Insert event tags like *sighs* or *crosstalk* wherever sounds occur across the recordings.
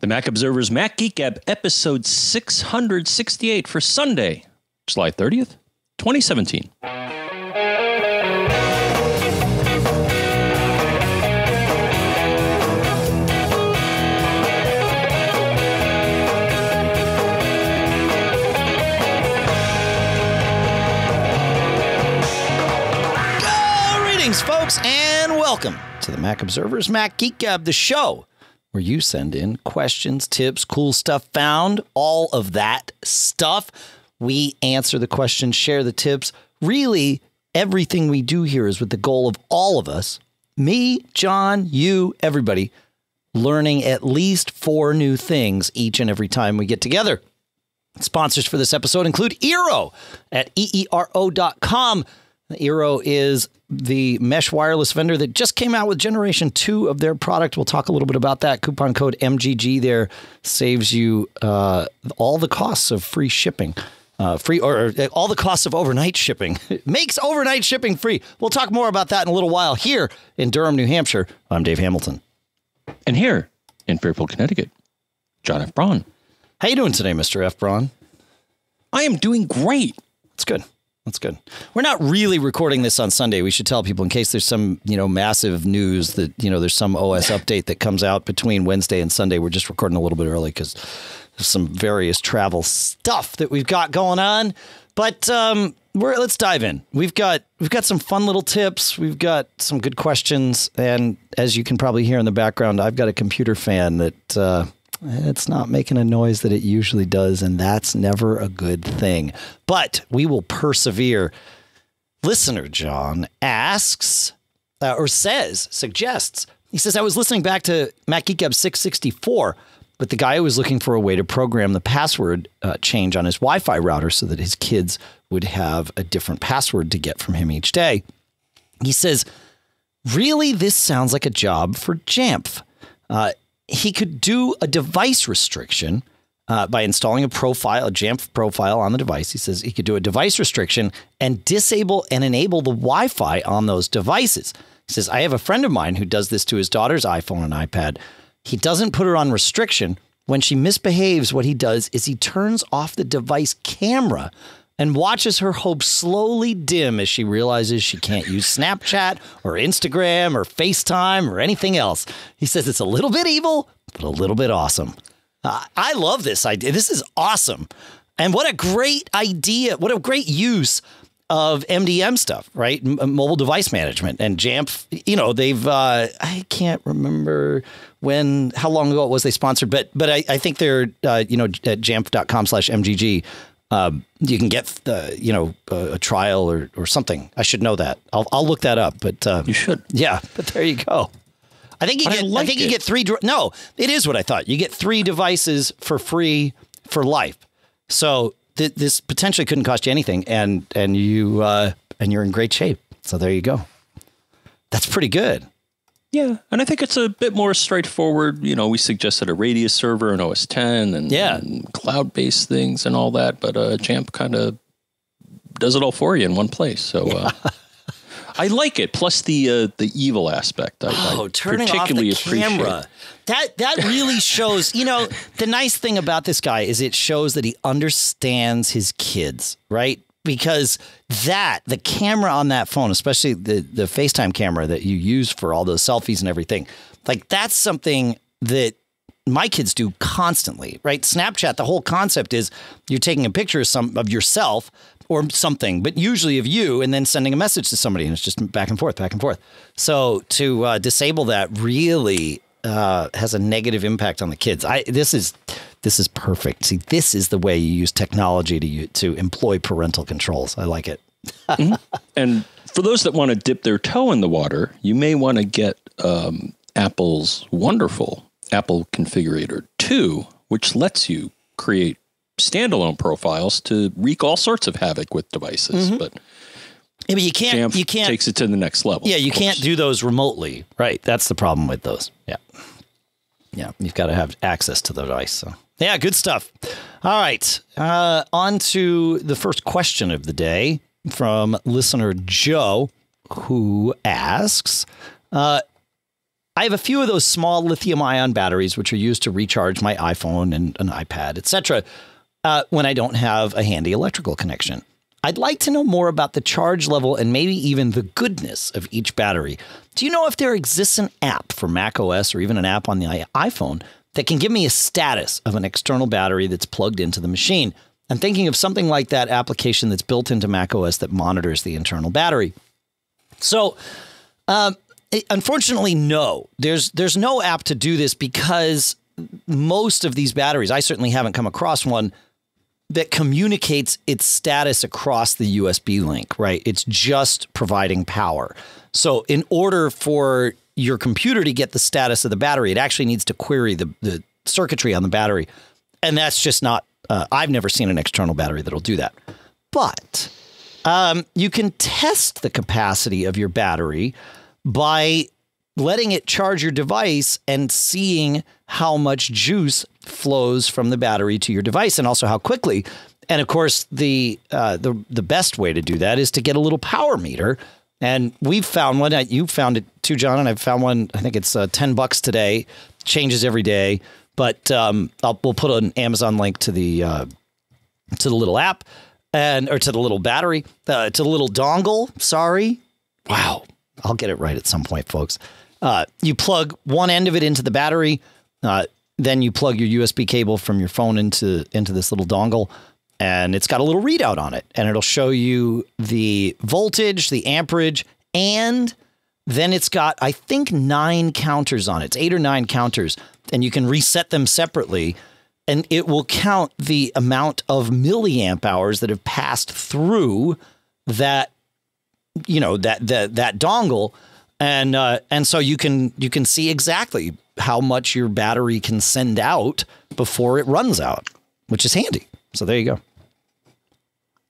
The Mac Observer's Mac Geek Gab, episode 668 for Sunday, July 30th, 2017. Greetings, folks, and welcome to the Mac Observer's Mac Geek Gab, the show where you send in questions, tips, cool stuff found, all of that stuff. We answer the questions, share the tips. Really, everything we do here is with the goal of all of us me, John, you, everybody learning at least four new things each and every time we get together. Sponsors for this episode include Eero at EERO.com. Eero is the mesh wireless vendor that just came out with generation two of their product. We'll talk a little bit about that. Coupon code MGG there saves you uh, all the costs of free shipping. Uh, free or, or all the costs of overnight shipping It *laughs* makes overnight shipping free. We'll talk more about that in a little while here in Durham, New Hampshire. I'm Dave Hamilton. And here in Fairfield, Connecticut, John F. Braun. How you doing today, Mr. F. Braun? I am doing great. That's good. That's good. We're not really recording this on Sunday. We should tell people in case there's some, you know, massive news that, you know, there's some OS *laughs* update that comes out between Wednesday and Sunday. We're just recording a little bit early because there's some various travel stuff that we've got going on. But um, we're let's dive in. We've got we've got some fun little tips. We've got some good questions, and as you can probably hear in the background, I've got a computer fan that uh, it's not making a noise that it usually does, and that's never a good thing. But we will persevere. Listener John asks, uh, or says, suggests, he says, I was listening back to Mac Geek Gab 664, but the guy who was looking for a way to program the password uh, change on his Wi Fi router so that his kids would have a different password to get from him each day. He says, Really, this sounds like a job for Jamf. Uh, he could do a device restriction uh, by installing a profile, a Jamf profile on the device. He says he could do a device restriction and disable and enable the Wi Fi on those devices. He says, I have a friend of mine who does this to his daughter's iPhone and iPad. He doesn't put her on restriction. When she misbehaves, what he does is he turns off the device camera and watches her hope slowly dim as she realizes she can't use Snapchat or Instagram or FaceTime or anything else. He says it's a little bit evil, but a little bit awesome. Uh, I love this idea. This is awesome. And what a great idea. What a great use of MDM stuff, right? M- mobile device management and Jamf. You know, they've, uh, I can't remember when, how long ago it was they sponsored, but, but I, I think they're, uh, you know, at jamf.com slash MGG. Um, you can get the, you know, a, a trial or, or something. I should know that. I'll, I'll look that up, but, uh, You should. yeah, but there you go. I think you But get. I, like think you get three. dr- No, it is what I thought. You get three devices for free for life. So th- this potentially couldn't cost you anything, and and you uh, and you're in great shape. So there you go. That's pretty good. Yeah, and I think it's a bit more straightforward. You know, we suggested a Radius server and OS 10 and, Yeah. and cloud-based things and all that, but uh, Jamf kind of does it all for you in one place. So uh, I like it. Plus the uh, the evil aspect. I, I Oh, turning off particularly the camera. That that really *laughs* shows. You know, the nice thing about this guy is it shows that he understands his kids, right? Because that the camera on that phone, especially the the FaceTime camera that you use for all those selfies and everything, like that's something that my kids do constantly, right? Snapchat, the whole concept is you're taking a picture of some of yourself or something, but usually of you, and then sending a message to somebody, and it's just back and forth, back and forth. So to uh, disable that really uh, has a negative impact on the kids. I this is this is perfect. See, this is the way you use technology to to employ parental controls. I like it. *laughs* And for those that want to dip their toe in the water, you may want to get um, Apple's wonderful Apple Configurator 2, which lets you create standalone profiles to wreak all sorts of havoc with devices. But Yeah, but you can't Jamf you can't takes it to the next level. Yeah, you can't do those remotely. Right. That's the problem with those. Yeah. Yeah. You've got to have access to the device. So, yeah, good stuff. All right. Uh, on to the first question of the day from listener Joe, who asks uh, I have a few of those small lithium ion batteries, which are used to recharge my iPhone and an iPad, etc., uh, when I don't have a handy electrical connection. I'd like to know more about the charge level and maybe even the goodness of each battery. Do you know if there exists an app for Mac OS or even an app on the iPhone that can give me a status of an external battery that's plugged into the machine? I'm thinking of something like that application that's built into Mac OS that monitors the internal battery. So, um, unfortunately, no. There's there's no app to do this because most of these batteries, I certainly haven't come across one that communicates its status across the USB link, right? It's just providing power. So, in order for your computer to get the status of the battery, it actually needs to query the, the circuitry on the battery. And that's just not, uh, I've never seen an external battery that'll do that. But um, you can test the capacity of your battery by letting it charge your device and seeing how much juice flows from the battery to your device and also how quickly. And of course, the uh, the the best way to do that is to get a little power meter. And we've found one. You found it too, John, and I've found one. I think it's uh, ten bucks today. Changes every day, but um, we'll put an Amazon link to the uh, to the little app and or to the little battery, uh, to the little dongle. Sorry, wow, I'll get it right at some point, folks. Uh, you plug one end of it into the battery, uh, then you plug your USB cable from your phone into into this little dongle, and it's got a little readout on it, and it'll show you the voltage, the amperage, and then it's got I think nine counters on it. It's eight or nine counters, and you can reset them separately and it will count the amount of milliamp hours that have passed through that you know that that that dongle and uh, and so you can you can see exactly how much your battery can send out before it runs out which is handy so there you go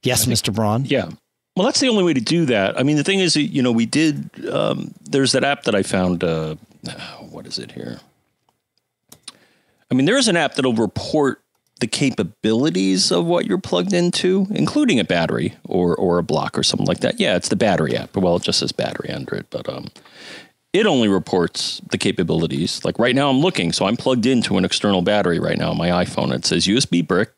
yes think, mr braun yeah well that's the only way to do that i mean the thing is you know we did um, there's that app that i found uh, *sighs* what is it here I mean, there is an app that'll report the capabilities of what you're plugged into, including a battery or or a block or something like that. Yeah, it's the battery app. Well, it just says battery under it, but um, it only reports the capabilities. Like right now, I'm looking, so I'm plugged into an external battery right now on my iPhone. It says USB brick,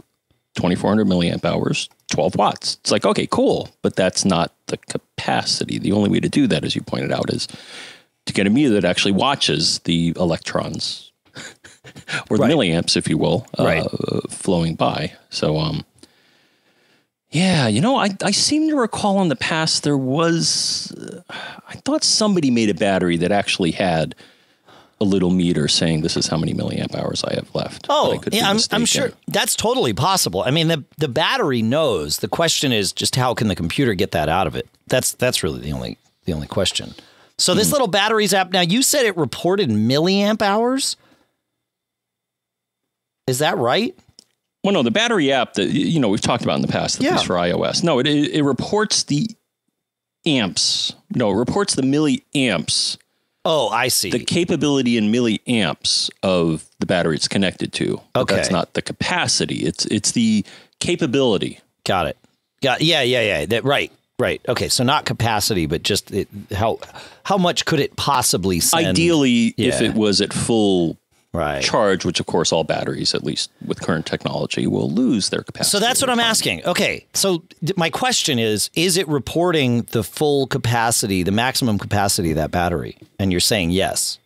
2400 milliamp hours, 12 watts. It's like okay, cool, but that's not the capacity. The only way to do that, as you pointed out, is to get a meter that actually watches the electrons *laughs* or the right. milliamps, if you will, uh, right. flowing by. So, um, yeah, you know, I, I seem to recall in the past there was, uh, I thought somebody made a battery that actually had a little meter saying this is how many milliamp hours I have left. Oh, yeah, I'm, I'm, sure that's totally possible. I mean, the the battery knows. The question is just how can the computer get that out of it? That's that's really the only the only question. So this mm. little batteries app. Now you said it reported milliamp hours. Is that right? Well, no, the battery app that you know we've talked about in the past, at yeah. least for iOS. No, it it reports the amps. No, it reports the milliamps. Oh, I see. The capability in milliamps of the battery it's connected to. Okay. That's not the capacity. It's it's the capability. Got it. Got yeah, yeah, yeah. That right. Right. Okay. So not capacity, but just it, how how much could it possibly send? Ideally, yeah. if it was at full right. charge, which of course all batteries, at least with current technology, will lose their capacity. So that's what I'm asking. Okay, so my question is: Is it reporting the full capacity, the maximum capacity of that battery? And you're saying yes.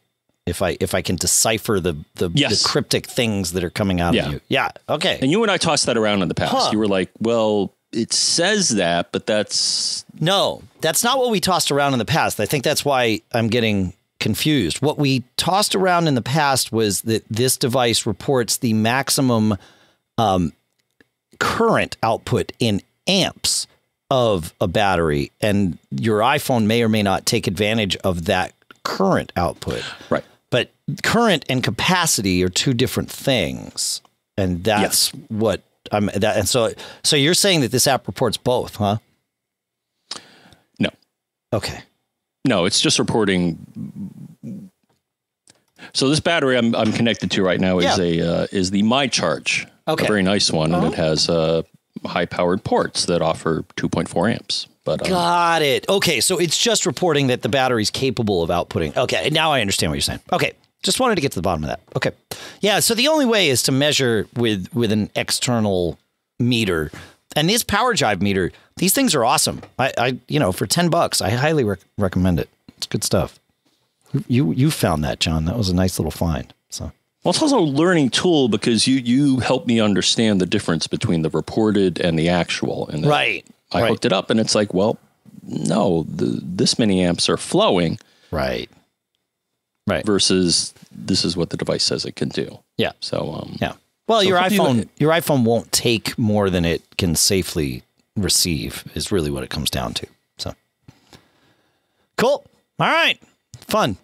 If I if I can decipher the the, yes. the cryptic things that are coming out yeah. of you, yeah, okay. And you and I tossed that around in the past. Huh. You were like, "Well, it says that, but that's no, that's not what we tossed around in the past. I think that's why I'm getting confused. What we tossed around in the past was that this device reports the maximum um, current output in amps of a battery, and your iPhone may or may not take advantage of that current output. Right. But current and capacity are two different things, and that's yes. what I'm. That, and so, so you're saying that this app reports both, huh? No. Okay. No, it's just reporting. So this battery I'm, I'm connected to right now is yeah. a uh, is the MyCharge. Okay. A very nice one, uh-huh. and it has uh, high powered ports that offer 2.4 amps. But um, Got it. Okay, so it's just reporting that the battery's capable of outputting. Okay, now I understand what you're saying. Okay, just wanted to get to the bottom of that. Okay, yeah. So the only way is to measure with with an external meter, and this power jive meter. These things are awesome. I, I you know, for ten bucks, I highly rec- recommend it. It's good stuff. You you found that, John. That was a nice little find. So well, it's also a learning tool because you you help me understand the difference between the reported and the actual. And right, I right. hooked it up, and it's like, well, no, the, this many amps are flowing right, right. versus this is what the device says it can do. Yeah. So um, Yeah. Well, So your if you- iPhone your iPhone won't take more than it can safely receive is really what it comes down to. So cool. All right. Fun.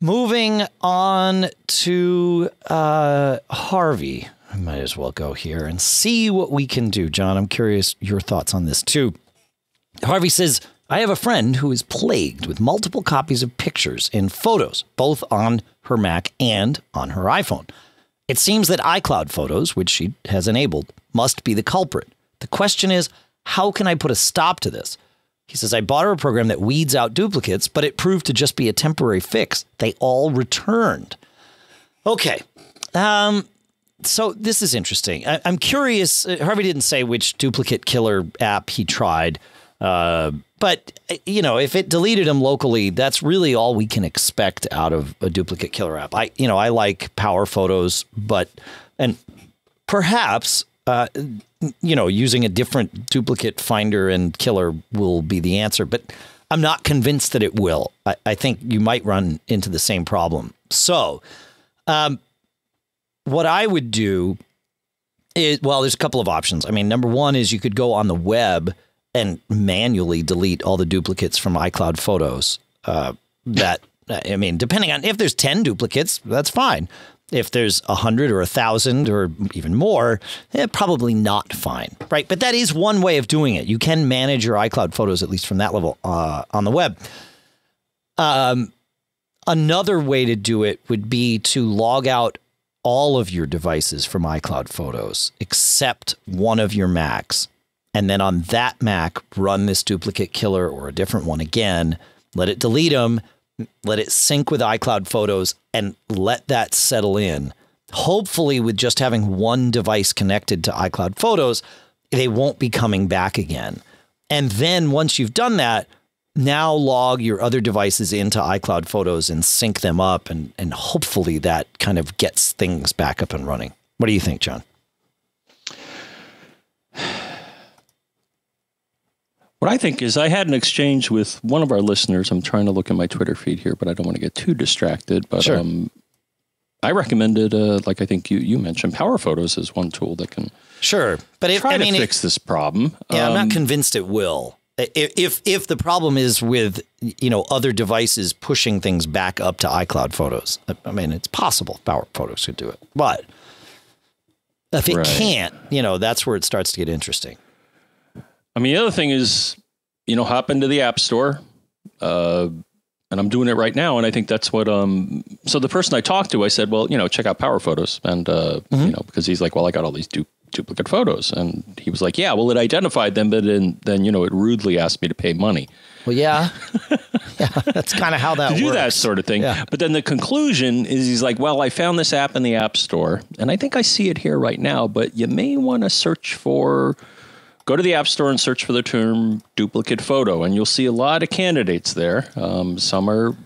Moving on to uh, Harvey. I might as well go here and see what we can do. John, I'm curious your thoughts on this too. Harvey says, I have a friend who is plagued with multiple copies of pictures and photos, both on her Mac and on her iPhone. It seems that iCloud Photos, which she has enabled, must be the culprit. The question is, how can I put a stop to this? He says, I bought her a program that weeds out duplicates, but it proved to just be a temporary fix. They all returned. Okay. Um, so this is interesting. I, I'm curious. uh, Harvey didn't say which duplicate killer app he tried, uh, but uh, you know, if it deleted them locally, that's really all we can expect out of a duplicate killer app. I, you know, I like Power Photos, but and perhaps. Uh, you know, using a different duplicate finder and killer will be the answer, but I'm not convinced that it will. I, I think you might run into the same problem. So, um, what I would do is well, there's a couple of options. I mean, number one is you could go on the web and manually delete all the duplicates from iCloud Photos. Uh, that I mean, depending on if there's ten duplicates, that's fine. If there's a hundred or a thousand or even more, eh, probably not fine, right? But that is one way of doing it. You can manage your iCloud photos at least from that level uh, on the web. Um, another way to do it would be to log out all of your devices from iCloud Photos except one of your Macs. And then on that Mac, run this duplicate killer or a different one again. Let it delete them, let it sync with iCloud Photos, and let that settle in. Hopefully, with just having one device connected to iCloud Photos, they won't be coming back again. And then once you've done that, now log your other devices into iCloud Photos and sync them up, and and hopefully that kind of gets things back up and running. What do you think, John? What I think is I had an exchange with one of our listeners. I'm trying to look at my Twitter feed here, but I don't want to get too distracted. But Sure. um, I recommended, uh, like I think you, you mentioned, Power Photos is one tool that can Sure, but if try I mean, to fix this problem. yeah, I'm Um, not convinced it will. I- If if the problem is with you know other devices pushing things back up to iCloud Photos, I mean it's possible Power Photos could do it, but if it Right. can't, you know that's where it starts to get interesting. I mean, the other thing is, you know, hop into the App Store, uh, and I'm doing it right now. And I think that's what. Um, so the person I talked to, I said, well, you know, check out Power Photos, and uh, Mm-hmm. you know, because he's like, well, I got all these du- duplicate photos, and he was like, yeah, well, it identified them, but then then you know, it rudely asked me to pay money Well, yeah, *laughs* yeah, that's kind of how that to do works. that sort of thing. Yeah. But then the conclusion is, he's like, well, I found this app in the App Store, and I think I see it here right now, but you may want to search for. Go to the App Store and search for the term duplicate photo, and you'll see a lot of candidates there. Um, some are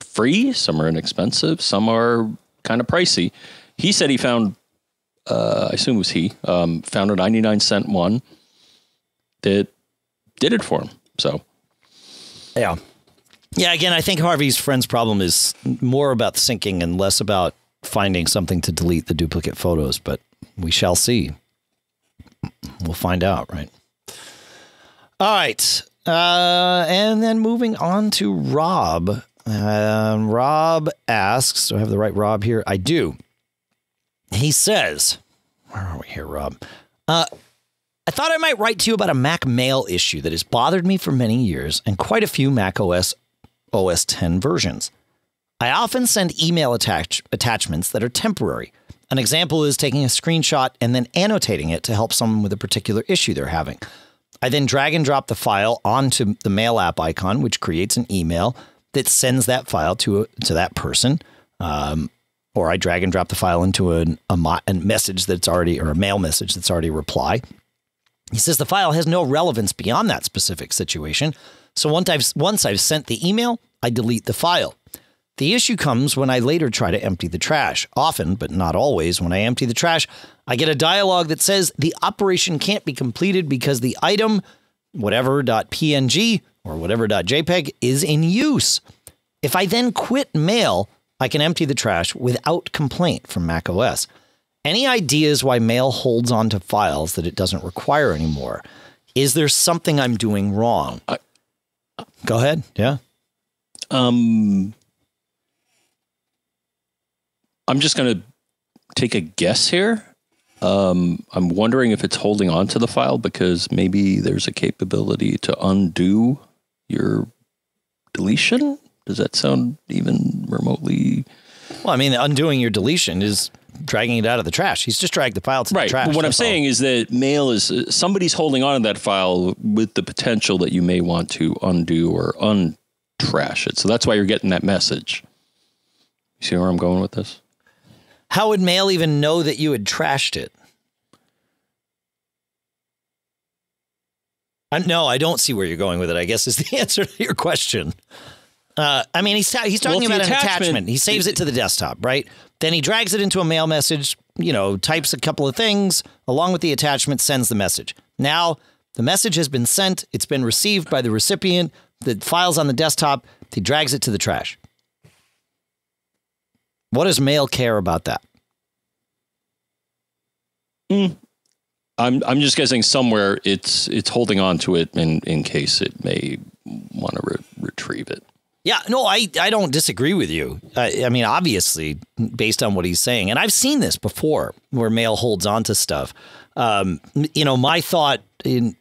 free, some are inexpensive, some are kind of pricey. He said he found, uh, I assume it was he, um, found a 99 cent one that did it for him. So, Yeah. Yeah, again, I think Harvey's friend's problem is more about syncing and less about finding something to delete the duplicate photos, but we shall see. We'll find out, right? All right. Uh, and then moving on to Rob. Um, Rob asks, do I have the right Rob here? I do. He says, where are we here, Rob? Uh, I thought I might write to you about a Mac Mail issue that has bothered me for many years and quite a few Mac OS OS 10 versions. I often send email attach- attachments that are temporary. An example is taking a screenshot and then annotating it to help someone with a particular issue they're having. I then drag and drop the file onto the mail app icon, which creates an email that sends that file to to that person. Um, or I drag and drop the file into an, a, a message that's already or a mail message that's already a reply. He says the file has no relevance beyond that specific situation. So once I've once I've sent the email, I delete the file. The issue comes when I later try to empty the trash. Often, but not always, when I empty the trash, I get a dialog that says the operation can't be completed because the item, whatever.png or whatever.jpg, is in use. If I then quit mail, I can empty the trash without complaint from macOS. Any ideas why mail holds on to files that it doesn't require anymore? Is there something I'm doing wrong? I, Go ahead. Yeah. Um, I'm just going to take a guess here. Um, I'm wondering if it's holding on to the file because maybe there's a capability to undo your deletion. Does that sound even remotely? Well, I mean, undoing your deletion is dragging it out of the trash. He's just dragged the file to right. the trash. But what I'm saying is that mail is uh, somebody's holding on to that file with the potential that you may want to undo or untrash it. So that's why you're getting that message. You see where I'm going with this? How would mail even know that you had trashed it? Uh, no, I don't see where you're going with it. I guess is the *laughs* answer to your question. Uh, I mean, he's ta- he's talking well, about an attachment, attachment. He saves it to the desktop, right? Then he drags it into a mail message. You know, types a couple of things along with the attachment, sends the message. Now the message has been sent. It's been received by the recipient. The file's on the desktop. He drags it to the trash. What does mail care about that? Mm. I'm I'm just guessing somewhere it's it's holding on to it in in case it may want to re retrieve it. Yeah, no, I, I don't disagree with you. I, I, mean, obviously, based on what he's saying, and I've seen this before where mail holds on to stuff. Um, you know, my thought in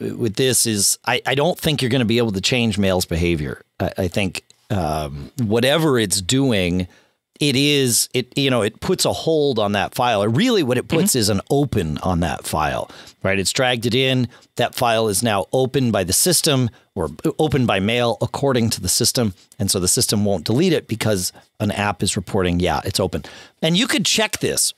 with this is I, I don't think you're going to be able to change mail's behavior. I, I think um, whatever it's doing it is it you know it puts a hold on that file. Or really what it puts mm -hmm. is an open on that file right? It's dragged it in. That file is now open by the system or open by mail according to the system. And so the system won't delete it because an app is reporting yeah it's open. And you could check this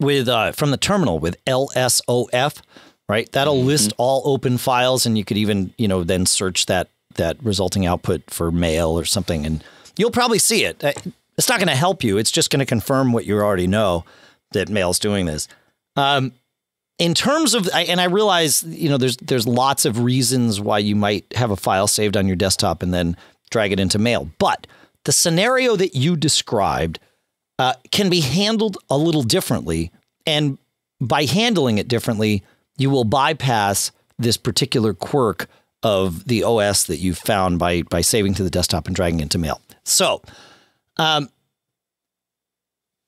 with uh, from the terminal with lsof right? That'll mm -hmm. list all open files and you could even you know then search that that resulting output for mail or something and you'll probably see it. Uh, it's not going to help you. It's just going to confirm what you already know that Mail's doing this. Um, in terms of, and I realize, you know, there's there's lots of reasons why you might have a file saved on your desktop and then drag it into Mail, but the scenario that you described uh, can be handled a little differently, and by handling it differently, you will bypass this particular quirk of the OS that you found by by saving to the desktop and dragging into Mail. So um,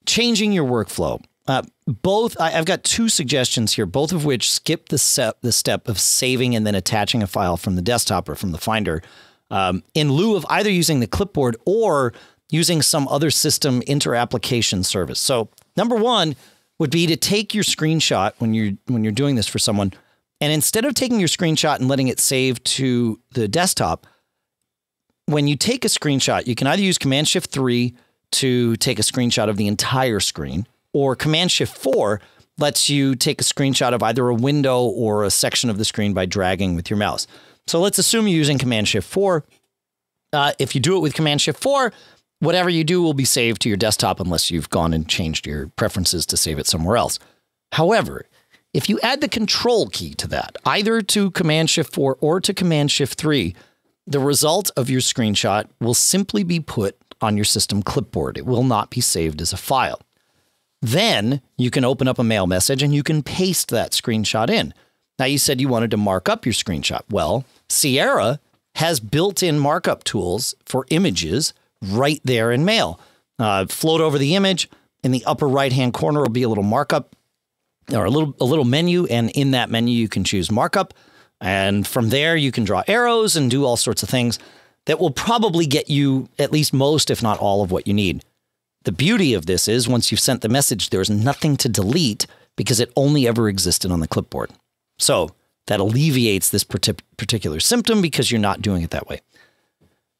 changing your workflow. Uh, both, I, have got two suggestions here, both of which skip the step, the step of saving and then attaching a file from the desktop or from the Finder, um, in lieu of either using the clipboard or using some other system inter-application service. So, number one would be to take your screenshot when you're when you're doing this for someone, and instead of taking your screenshot and letting it save to the desktop, when you take a screenshot, you can either use Command Shift 3 to take a screenshot of the entire screen, or Command Shift 4 lets you take a screenshot of either a window or a section of the screen by dragging with your mouse. So let's assume you're using Command Shift 4. Uh, if you do it with Command Shift 4, whatever you do will be saved to your desktop unless you've gone and changed your preferences to save it somewhere else. However, if you add the control key to that, either to Command Shift 4 or to Command Shift 3, the result of your screenshot will simply be put on your system clipboard. It will not be saved as a file. Then you can open up a mail message and you can paste that screenshot in. Now, you said you wanted to mark up your screenshot. Well, Sierra has built in markup tools for images right there in Mail. Uh, float over the image. In the upper right hand corner will be a little markup or a little, a little menu. And in that menu, you can choose markup. And from there, you can draw arrows and do all sorts of things that will probably get you at least most, if not all, of what you need. The beauty of this is once you've sent the message, there's nothing to delete because it only ever existed on the clipboard. So that alleviates this particular symptom because you're not doing it that way.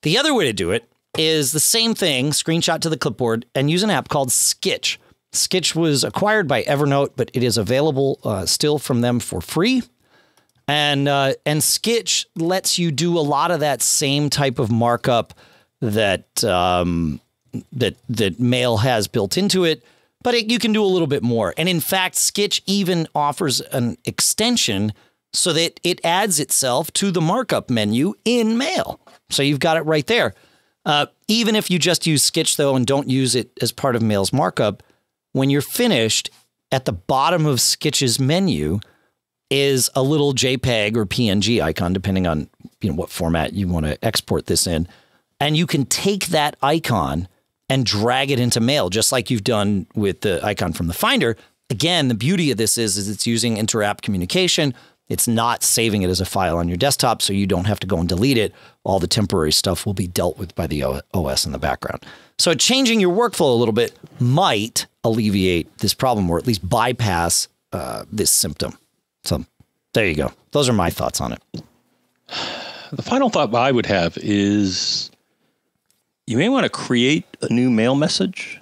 The other way to do it is the same thing, screenshot to the clipboard, and use an app called Skitch. Skitch was acquired by Evernote, but it is available uh, still from them for free. And uh, and Skitch lets you do a lot of that same type of markup that um, that that Mail has built into it, but it, you can do a little bit more. And in fact, Skitch even offers an extension so that it adds itself to the markup menu in Mail. So you've got it right there. Uh, even if you just use Skitch though and don't use it as part of Mail's markup, when you're finished, at the bottom of Skitch's menu is a little JPEG or PNG icon, depending on you know what format you want to export this in, and you can take that icon and drag it into Mail, just like you've done with the icon from the Finder. Again, the beauty of this is, is it's using inter-app communication. It's not saving it as a file on your desktop, so you don't have to go and delete it. All the temporary stuff will be dealt with by the OS in the background. So changing your workflow a little bit might alleviate this problem, or at least bypass uh, this symptom. So there you go. Those are my thoughts on it. The final thought I would have is you may want to create a new mail message.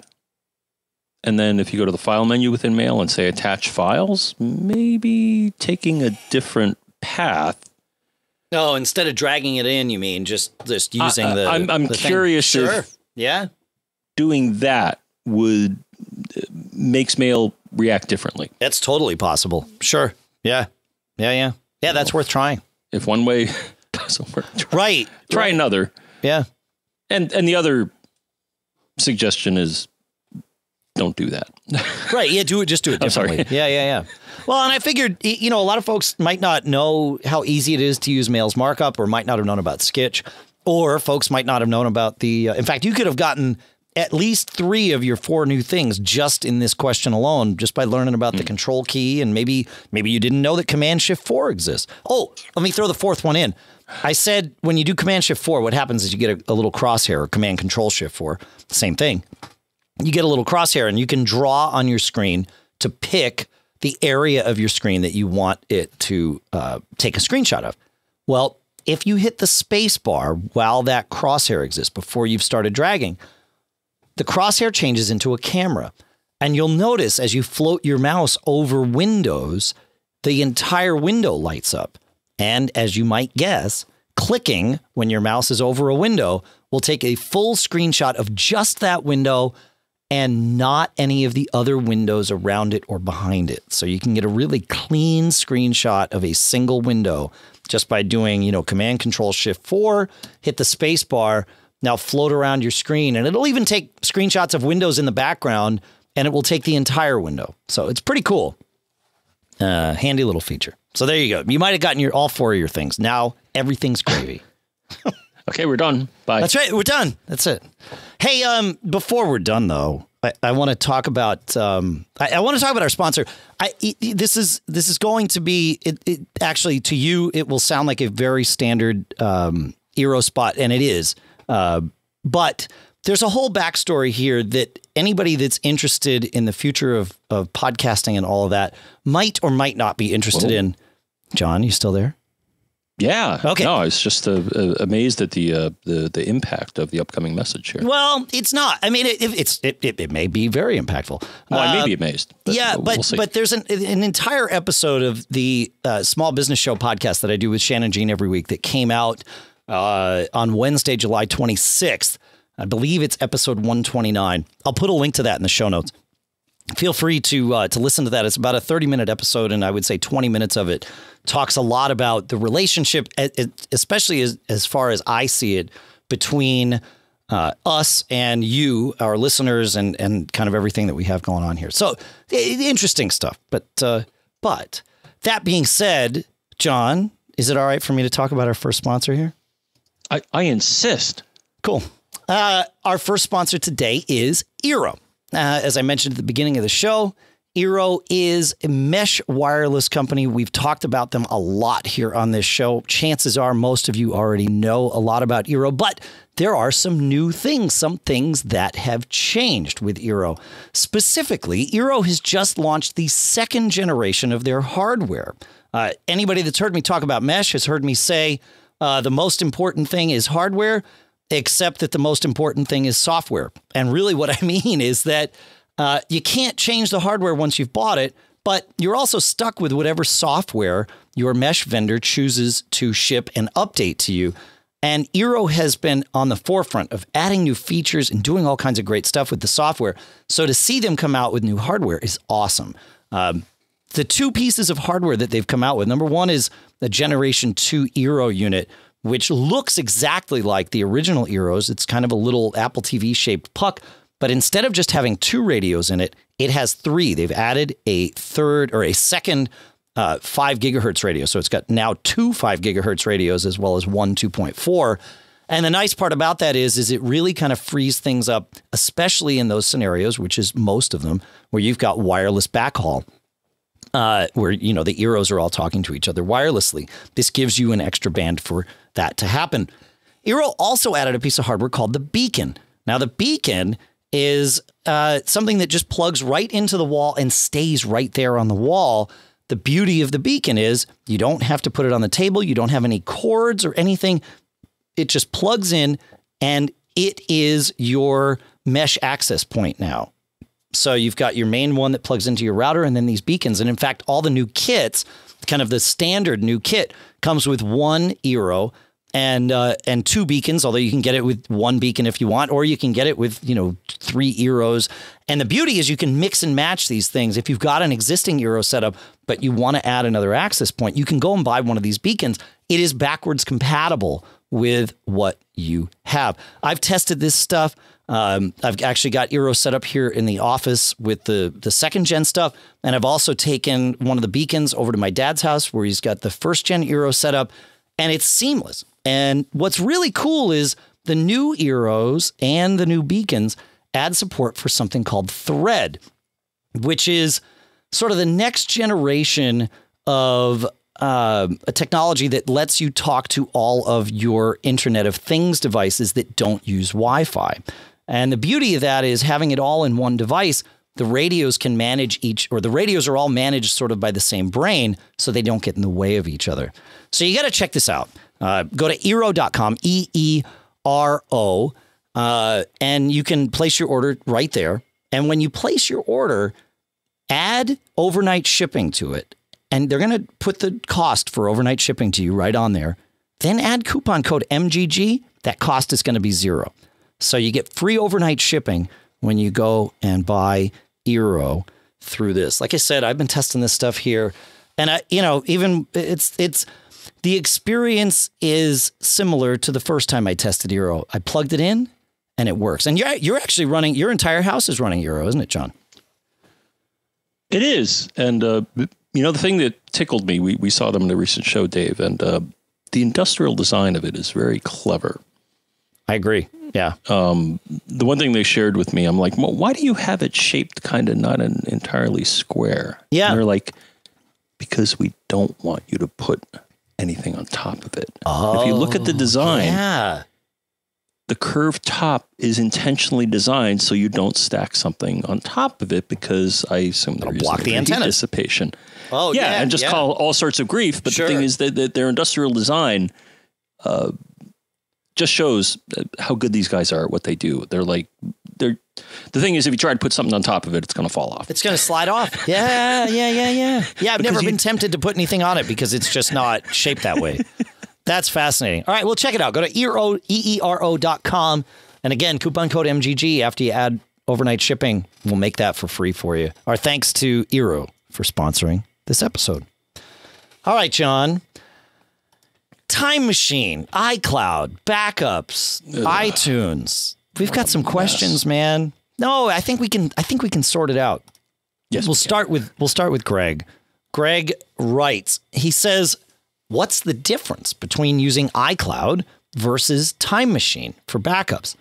And then if you go to the file menu within mail and say attach files, maybe taking a different path. No, oh, instead of dragging it in, you mean just just using I, the. I'm, I'm the curious sure. if yeah. doing that would uh, makes mail react differently. That's totally possible. Sure. Yeah. Yeah. Yeah. Yeah. That's worth trying. If one way *laughs* doesn't work, try, right. Try right. another. Yeah. And and the other suggestion is don't do that. *laughs* right. Yeah. Do it. Just do it differently. Yeah. Yeah. Yeah. Well, and I figured, you know, a lot of folks might not know how easy it is to use Mail's markup or might not have known about Skitch, or folks might not have known about the. Uh, in fact, you could have gotten at least three of your four new things just in this question alone, just by learning about the hmm. control key. And maybe maybe you didn't know that Command Shift 4 exists. Oh, let me throw the fourth one in. I said when you do Command Shift 4, what happens is you get a, a little crosshair or Command Control Shift 4, same thing. You get a little crosshair and you can draw on your screen to pick the area of your screen that you want it to uh, take a screenshot of. Well, if you hit the space bar while that crosshair exists before you've started dragging, the crosshair changes into a camera. And you'll notice as you float your mouse over windows, the entire window lights up. And as you might guess, clicking when your mouse is over a window will take a full screenshot of just that window and not any of the other windows around it or behind it. So you can get a really clean screenshot of a single window just by doing, you know, command control shift 4, hit the space bar, now float around your screen and it'll even take screenshots of windows in the background and it will take the entire window. So it's pretty cool. Uh, handy little feature. So there you go. You might have gotten your all four of your things. Now everything's gravy. *laughs* okay, we're done. Bye. That's right. We're done. That's it. Hey, um, before we're done though, I, I want to talk about um, I, I want to talk about our sponsor. I this is this is going to be it, it actually to you it will sound like a very standard um, Eero spot, and it is. Uh, but there's a whole backstory here that anybody that's interested in the future of, of podcasting and all of that might or might not be interested Whoa. in. John, you still there? Yeah. Okay. No, I was just uh, uh, amazed at the uh, the the impact of the upcoming message here. Well, it's not. I mean, it, it's it, it, it, may be very impactful. Well, I may be uh, amazed. But yeah, but we'll but there's an an entire episode of the uh, Small Business Show podcast that I do with Shannon Jean every week that came out uh, on Wednesday, July 26th. I believe it's episode 129. I'll put a link to that in the show notes. Feel free to uh, to listen to that. It's about a 30 minute episode, and I would say 20 minutes of it talks a lot about the relationship, especially as, as far as I see it, between uh, us and you, our listeners, and and kind of everything that we have going on here. So interesting stuff. But uh, but that being said, John, is it all right for me to talk about our first sponsor here? I, I insist. Cool. Uh, our first sponsor today is Eero. Uh, as I mentioned at the beginning of the show, Eero is a mesh wireless company. We've talked about them a lot here on this show. Chances are most of you already know a lot about Eero, but there are some new things, some things that have changed with Eero. Specifically, Eero has just launched the second generation of their hardware. Uh, anybody that's heard me talk about mesh has heard me say uh, the most important thing is hardware, except that the most important thing is software. And really, what *laughs* I mean is that uh, you can't change the hardware once you've bought it, but you're also stuck with whatever software your mesh vendor chooses to ship and update to you. And Eero has been on the forefront of adding new features and doing all kinds of great stuff with the software. So to see them come out with new hardware is awesome. Um, the two pieces of hardware that they've come out with number one is the Generation 2 Eero unit, which looks exactly like the original Eeros. It's kind of a little Apple TV shaped puck, but instead of just having two radios in it, it has three. They've added a third or a second uh, five gigahertz radio. So it's got now two five gigahertz radios as well as one 2.4. And the nice part about that is, is it really kind of frees things up, especially in those scenarios, which is most of them, where you've got wireless backhaul. Uh, where you know the Eeros are all talking to each other wirelessly. This gives you an extra band for that to happen. Eero also added a piece of hardware called the Beacon. Now the Beacon is uh, something that just plugs right into the wall and stays right there on the wall. The beauty of the beacon is you don't have to put it on the table. You don't have any cords or anything. It just plugs in and it is your mesh access point now. So you've got your main one that plugs into your router and then these beacons. And in fact, all the new kits, kind of the standard new kit, comes with one Eero and uh, and two beacons. Although you can get it with one beacon if you want, or you can get it with you know three Eeros. And the beauty is you can mix and match these things. If you've got an existing Eero setup, but you want to add another access point, you can go and buy one of these beacons. It is backwards compatible with what you have. I've tested this stuff. Um, I've actually got Eero set up here in the office with the the second gen stuff, and I've also taken one of the beacons over to my dad's house where he's got the first gen Eero set up, and it's seamless. And what's really cool is the new Eeros and the new beacons add support for something called Thread, which is sort of the next generation of uh, a technology that lets you talk to all of your Internet of Things devices that don't use Wi Fi. And the beauty of that is having it all in one device. The radios can manage each, or the radios are all managed sort of by the same brain, so they don't get in the way of each other. So you got to check this out. Uh, go to eero.com, E E R O, uh, and you can place your order right there. And when you place your order, add overnight shipping to it. And they're going to put the cost for overnight shipping to you right on there. Then add coupon code MGG. That cost is going to be zero. So you get free overnight shipping when you go and buy Eero through this. Like I said, I've been testing this stuff here. And I, you know, even it's, it's, the experience is similar to the first time I tested Eero. I plugged it in and it works. And you're you're actually running your entire house is running Eero, isn't it, John? It is. And uh, you know the thing that tickled me, we we saw them in a recent show, Dave, and uh, the industrial design of it is very clever. I agree. Yeah. Um, the one thing they shared with me, I'm like, well, why do you have it shaped kind of not an entirely square? Yeah. And they're like, because we don't want you to put anything on top of it. Oh, if you look at the design, yeah. the curved top is intentionally designed so you don't stack something on top of it because I assume they're block the it for heat antennas. dissipation. Oh, yeah, yeah, and just yeah. call all sorts of grief. But Sure. the thing is that, that their industrial design uh, just shows uh, how good these guys are at what they do. They're like they're. The thing is, if you try to put something on top of it, it's going to fall off. It's going to slide off. *laughs* Yeah, yeah, yeah, yeah. Yeah, I've Because never you- been tempted to put anything on it because it's just not shaped that way. That's fascinating. All right, well, check it out. Go to eero, com. And again, coupon code MGG after you add overnight shipping. We'll make that for free for you. Our thanks to Eero for sponsoring this episode. All right, John. Time Machine, iCloud, backups, iTunes. We've got some questions, man. No, I think we can. I think we can sort it out. Yes, we'll we start with we'll start with Greg. Greg writes. He says, "What's the difference between using iCloud versus Time Machine for backups?"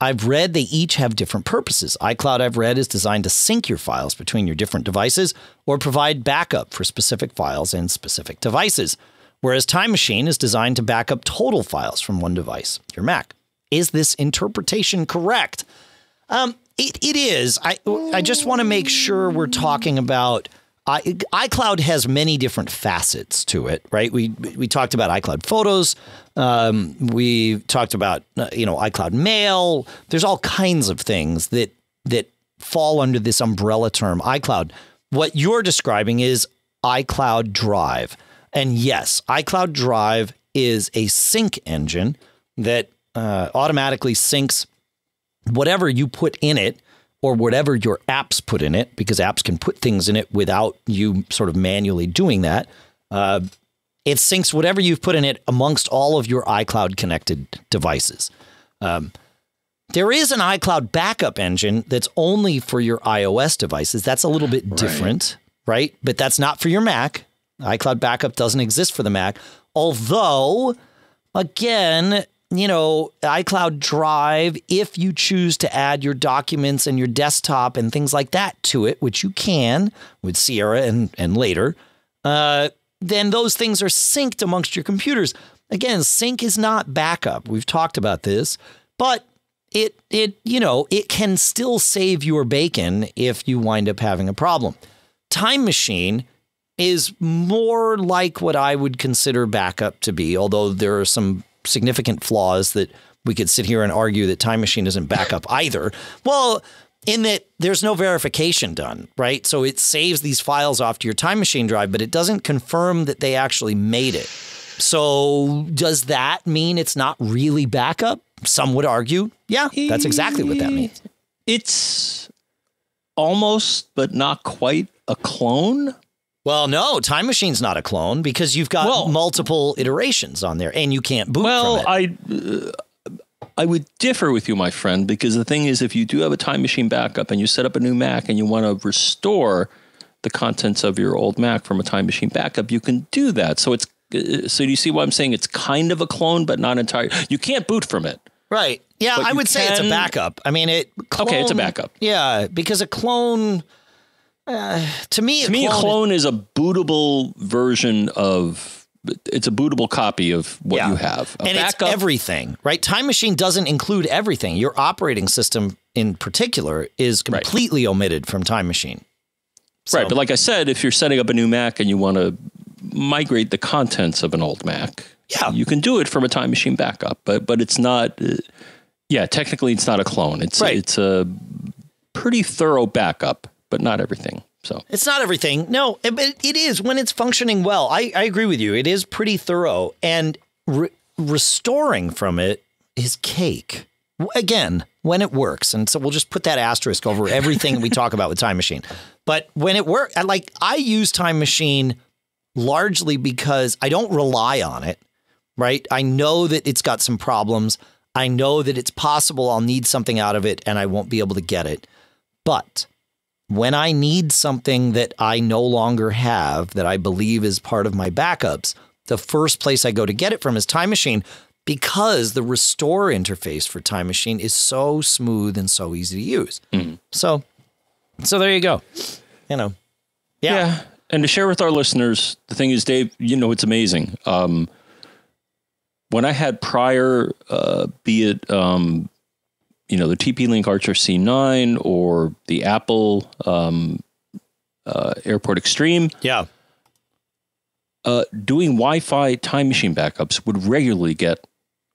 I've read they each have different purposes. iCloud, I've read, is designed to sync your files between your different devices or provide backup for specific files and specific devices. Whereas Time Machine is designed to back up total files from one device, your Mac. Is this interpretation correct? Um, it, it is. I I just want to make sure we're talking about I, iCloud has many different facets to it, right? We we talked about iCloud Photos. Um, we talked about uh, you know iCloud Mail. There's all kinds of things that that fall under this umbrella term iCloud. What you're describing is iCloud Drive, and yes, iCloud Drive is a sync engine that uh, automatically syncs whatever you put in it or whatever your apps put in it, because apps can put things in it without you sort of manually doing that. Uh, it syncs whatever you've put in it amongst all of your iCloud connected devices. Um, there is an iCloud backup engine that's only for your iOS devices. That's a little bit right. different, right? But that's not for your Mac. iCloud backup doesn't exist for the Mac. Although, again, you know, iCloud Drive, if you choose to add your documents and your desktop and things like that to it, which you can with Sierra and, and later, uh, then those things are synced amongst your computers. Again, sync is not backup. We've talked about this, but it it you know it can still save your bacon if you wind up having a problem. Time Machine is more like what I would consider backup to be, although there are some significant flaws that we could sit here and argue that Time Machine isn't backup *laughs* either. Well, in that there's no verification done, right? So it saves these files off to your Time Machine drive, but it doesn't confirm that they actually made it. So does that mean it's not really backup? Some would argue, yeah, that's exactly what that means. It's almost, but not quite a clone. Well, no, Time Machine's not a clone because you've got well, multiple iterations on there, and you can't boot. Well, I uh, I would differ with you, my friend, because the thing is, if you do have a Time Machine backup and you set up a new Mac and you want to restore the contents of your old Mac from a Time Machine backup, you can do that. So it's uh, so do you see why I'm saying it's kind of a clone, but not entirely. You can't boot from it. Right. Yeah, I would can, say it's a backup. I mean, it. Clone, okay, it's a backup. Yeah, because a clone uh, to me, to me, a clone is a bootable version of. It's a bootable copy of what yeah. you have. A and backup, it's everything, right? Time Machine doesn't include everything. Your operating system, in particular, is completely right. omitted from Time Machine. So, right, but like I said, if you're setting up a new Mac and you want to migrate the contents of an old Mac, yeah, you can do it from a Time Machine backup. But but it's not. Uh, yeah, technically, it's not a clone. It's right. it's a pretty thorough backup but not everything. So it's not everything. No, but it is when it's functioning well. I, I agree with you. It is pretty thorough, and re- restoring from it is cake. Again, when it works, and so we'll just put that asterisk over everything we talk about with Time Machine. But when it works, like I use Time Machine largely because I don't rely on it. Right? I know that it's got some problems. I know that it's possible I'll need something out of it and I won't be able to get it. But when I need something that I no longer have that I believe is part of my backups, the first place I go to get it from is Time Machine because the restore interface for Time Machine is so smooth and so easy to use. Mm. So, so there you go. You know, yeah. yeah. And to share with our listeners, the thing is, Dave, you know, it's amazing. Um, when I had prior, uh, be it um, you know the TP-Link Archer C9 or the Apple um, uh, Airport Extreme. Yeah. Uh, doing Wi-Fi time machine backups would regularly get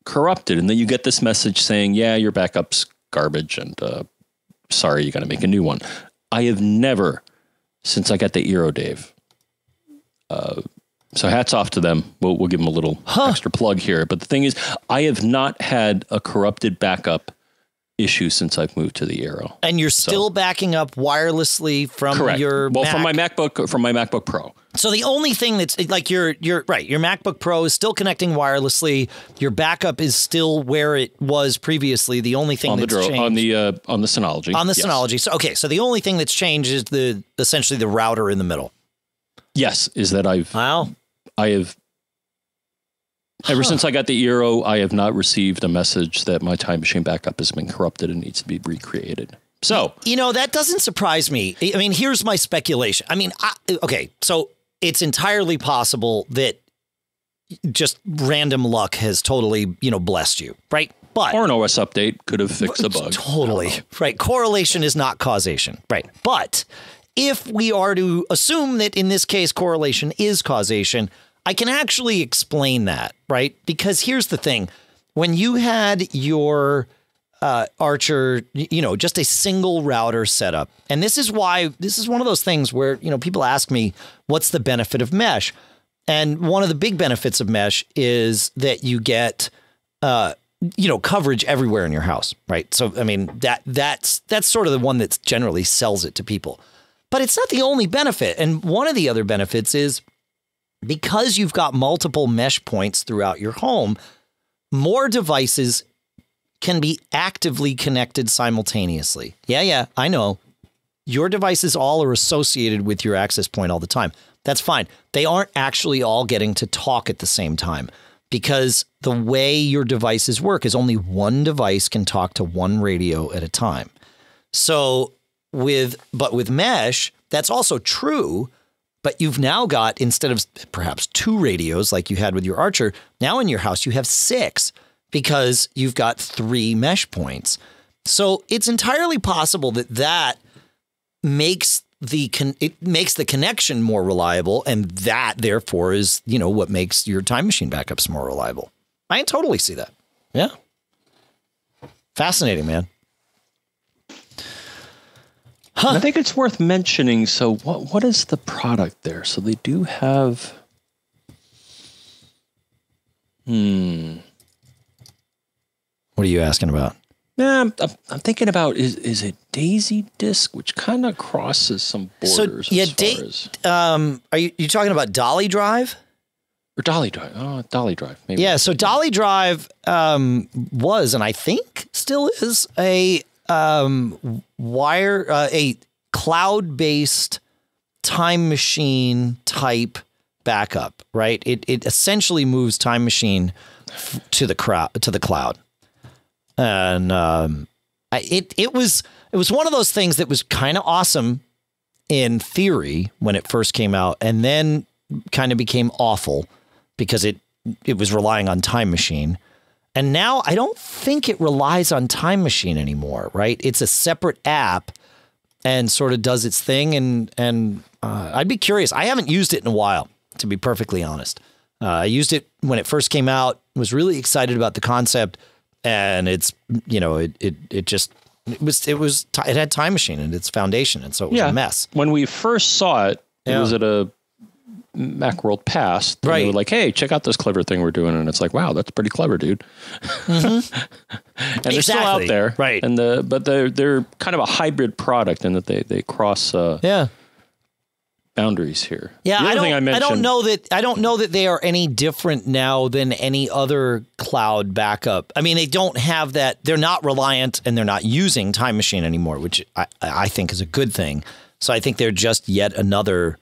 corrupted, and then you get this message saying, "Yeah, your backup's garbage, and uh, sorry, you got to make a new one." I have never, since I got the Eero Dave. Uh, so hats off to them. We'll, we'll give them a little huh. extra plug here. But the thing is, I have not had a corrupted backup issue since I've moved to the Eero. And you're still so, backing up wirelessly from correct. your well Mac. from my MacBook from my MacBook Pro. So the only thing that's like your your right, your MacBook Pro is still connecting wirelessly. Your backup is still where it was previously. The only thing on that's the changed on the uh, on the Synology on the yes. Synology. So okay, so the only thing that's changed is the essentially the router in the middle. Yes, is that I've wow. I have Ever since I got the Eero, oh, I have not received a message that my time machine backup has been corrupted and needs to be recreated. So, You know, that doesn't surprise me. I mean, here's my speculation. I mean, I, okay, so it's entirely possible that just random luck has totally, you know, blessed you, right? But or an OS update could have fixed the bug. Totally. Right. Correlation is not causation. Right. But if we are to assume that in this case correlation is causation, I can actually explain that, right? Because here's the thing. When you had your uh, Archer, you know, just a single router setup. And this is why this is one of those things where, you know, people ask me, what's the benefit of mesh? And one of the big benefits of mesh is that you get, uh, you know, coverage everywhere in your house, right? So, I mean, that that's that's sort of the one that generally sells it to people. But it's not the only benefit. And one of the other benefits is because you've got multiple mesh points throughout your home, more devices can be actively connected simultaneously. Yeah, yeah, I know. Your devices all are associated with your access point all the time. That's fine. They aren't actually all getting to talk at the same time because the way your devices work is only one device can talk to one radio at a time. So with but with mesh, that's also true, but you've now got instead of perhaps two radios like you had with your Archer, now in your house you have 6 because you've got three mesh points. So it's entirely possible that that makes the it makes the connection more reliable and that therefore is, you know, what makes your time machine backups more reliable. I totally see that. Yeah. Fascinating, man. Huh. I think it's worth mentioning. So, what what is the product there? So they do have. Hmm. What are you asking about? Yeah, I'm, I'm, thinking about is is it Daisy Disk, which kind of crosses some borders. So yeah, da- as, um, are you you talking about Dolly Drive? Or Dolly Drive? Oh, Dolly Drive. Maybe. Yeah, so Dolly Drive um, was, and I think still is a um, wire, uh, a cloud based time machine type backup. Right? It it essentially moves time machine to the crowd to the cloud and um, I, it it was it was one of those things that was kind of awesome in theory when it first came out, and then kind of became awful because it it was relying on Time Machine. And now I don't think it relies on Time Machine anymore, right? It's a separate app and sort of does its thing. And and uh, I'd be curious. I haven't used it in a while, to be perfectly honest. Uh, I used it when it first came out. Was really excited about the concept and it's you know it it it just it was it was it had time machine in its foundation and so it was yeah. a mess when we first saw it yeah. it was at a macworld past right they were like hey check out this clever thing we're doing and it's like wow that's pretty clever dude mm-hmm. *laughs* and exactly. they're still out there right and the but they're they're kind of a hybrid product in that they they cross uh, yeah boundaries here. Yeah, I don't, I, I, don't know that I don't know that they are any different now than any other cloud backup. I mean, they don't have that. They're not reliant and they're not using Time Machine anymore, which I, I think is a good thing. So I think they're just yet another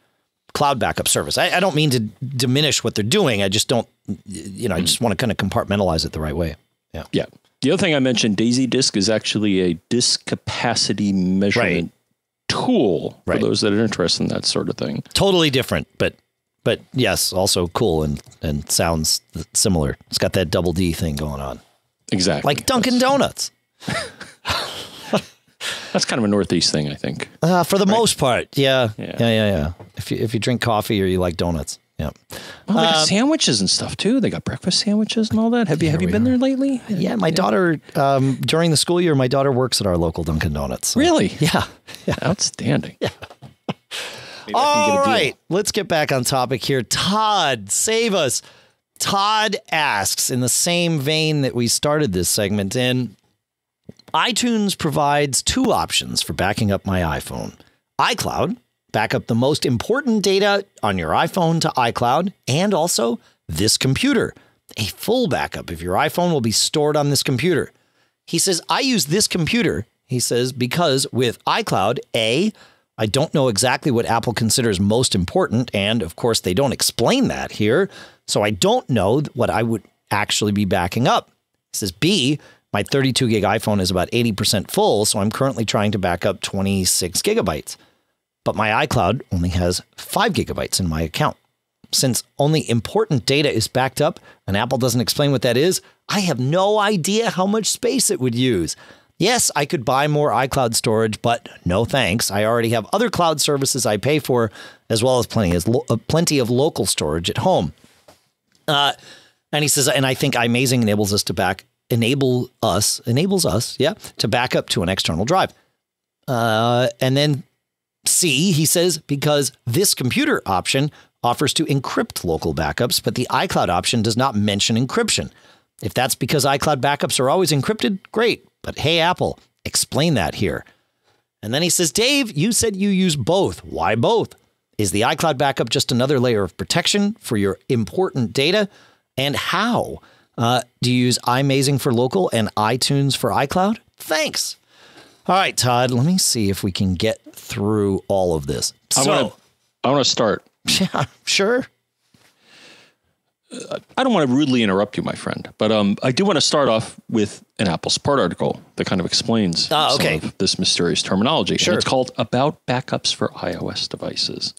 cloud backup service. I, I don't mean to diminish what they're doing. I just don't, you know, I just want to kind of compartmentalize it the right way. Yeah. Yeah. The other thing I mentioned, Daisy Disk is actually a disk capacity measurement right tool for those that are interested in that sort of thing. Totally different, but but yes, also cool and and sounds similar. It's got that double D thing going on. Exactly. Like Dunkin' Donuts. *laughs* That's kind of a Northeast thing, I think. Uh, for the right? most part, yeah. yeah, yeah, yeah, yeah. If you if you drink coffee or you like donuts, yeah. Well, they got um, sandwiches and stuff too. They got breakfast sandwiches and all that. Have you have you been are. there lately? Yeah, my yeah. daughter um, during the school year, my daughter works at our local Dunkin' Donuts. So. Really? *laughs* Yeah. yeah. Outstanding. Yeah. *laughs* all right, let's get back on topic here. Todd, save us. Todd asks in the same vein that we started this segment in. iTunes provides two options for backing up my iPhone iCloud Back up the most important data on your iPhone to iCloud and also this computer. A full backup of your iPhone will be stored on this computer. He says, I use this computer, he says, because with iCloud, A, I don't know exactly what Apple considers most important. And of course, they don't explain that here. So I don't know what I would actually be backing up. He says B, my 32 gig iPhone is about 80% full, so I'm currently trying to back up 26 gigabytes. But my iCloud only has 5 gigabytes in my account. Since only important data is backed up and Apple doesn't explain what that is, I have no idea how much space it would use. Yes, I could buy more iCloud storage, but no thanks. I already have other cloud services I pay for, as well as plenty, as uh, plenty of local storage at home. Uh, and he says, and I think iMazing enables us to back enable us enables us, yeah, to back up to an external drive. Uh, and then C, he says, because this computer option offers to encrypt local backups, but the iCloud option does not mention encryption. If that's because iCloud backups are always encrypted, great. But hey, Apple, explain that here. And then he says, Dave, you said you use both. Why both? Is the iCloud backup just another layer of protection for your important data? And how? Uh, do you use iMazing for local and iTunes for iCloud? Thanks. All right, Todd, let me see if we can get through all of this. I So, want to I want to start. *laughs* yeah, sure. I don't want to rudely interrupt you, my friend, but um, I do want to start off with an Apple Support article that kind of explains Ah, okay. some of this mysterious terminology. Sure. And it's called About Backups for iOS Devices.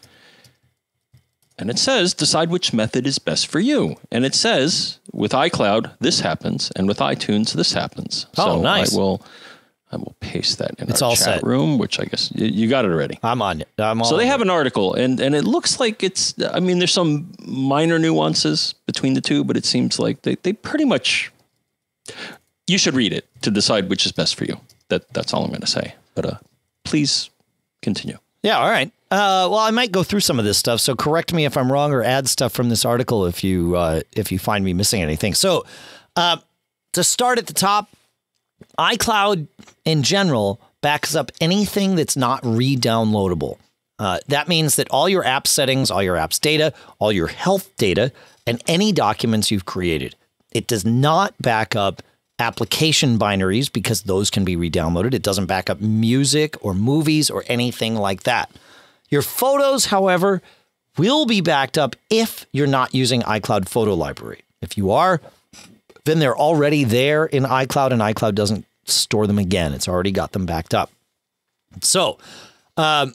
And it says, decide which method is best for you. And it says, with iCloud, this happens, and with iTunes, this happens. Oh, so nice. I will, I will paste that in It's our all chat set. room, which I guess you, you got it already. I'm on it. I'm So they have an article, and and it looks like it's. I mean, there's some minor nuances between the two, but it seems like they they pretty much. You should read it to decide which is best for you. That that's all I'm going to say. But uh, please continue. Yeah, all right. Uh, well, I might go through some of this stuff. So correct me if I'm wrong or add stuff from this article if you uh, if you find me missing anything. So uh, to start at the top, iCloud in general backs up anything that's not re-downloadable. Uh, that means that all your app settings, all your apps data, all your health data, and any documents you've created. It does not back up application binaries because those can be re-downloaded. It doesn't back up music or movies or anything like that. Your photos, however, will be backed up if you're not using iCloud Photo Library. If you are, then they're already there in iCloud and iCloud doesn't store them again. It's already got them backed up. So, um,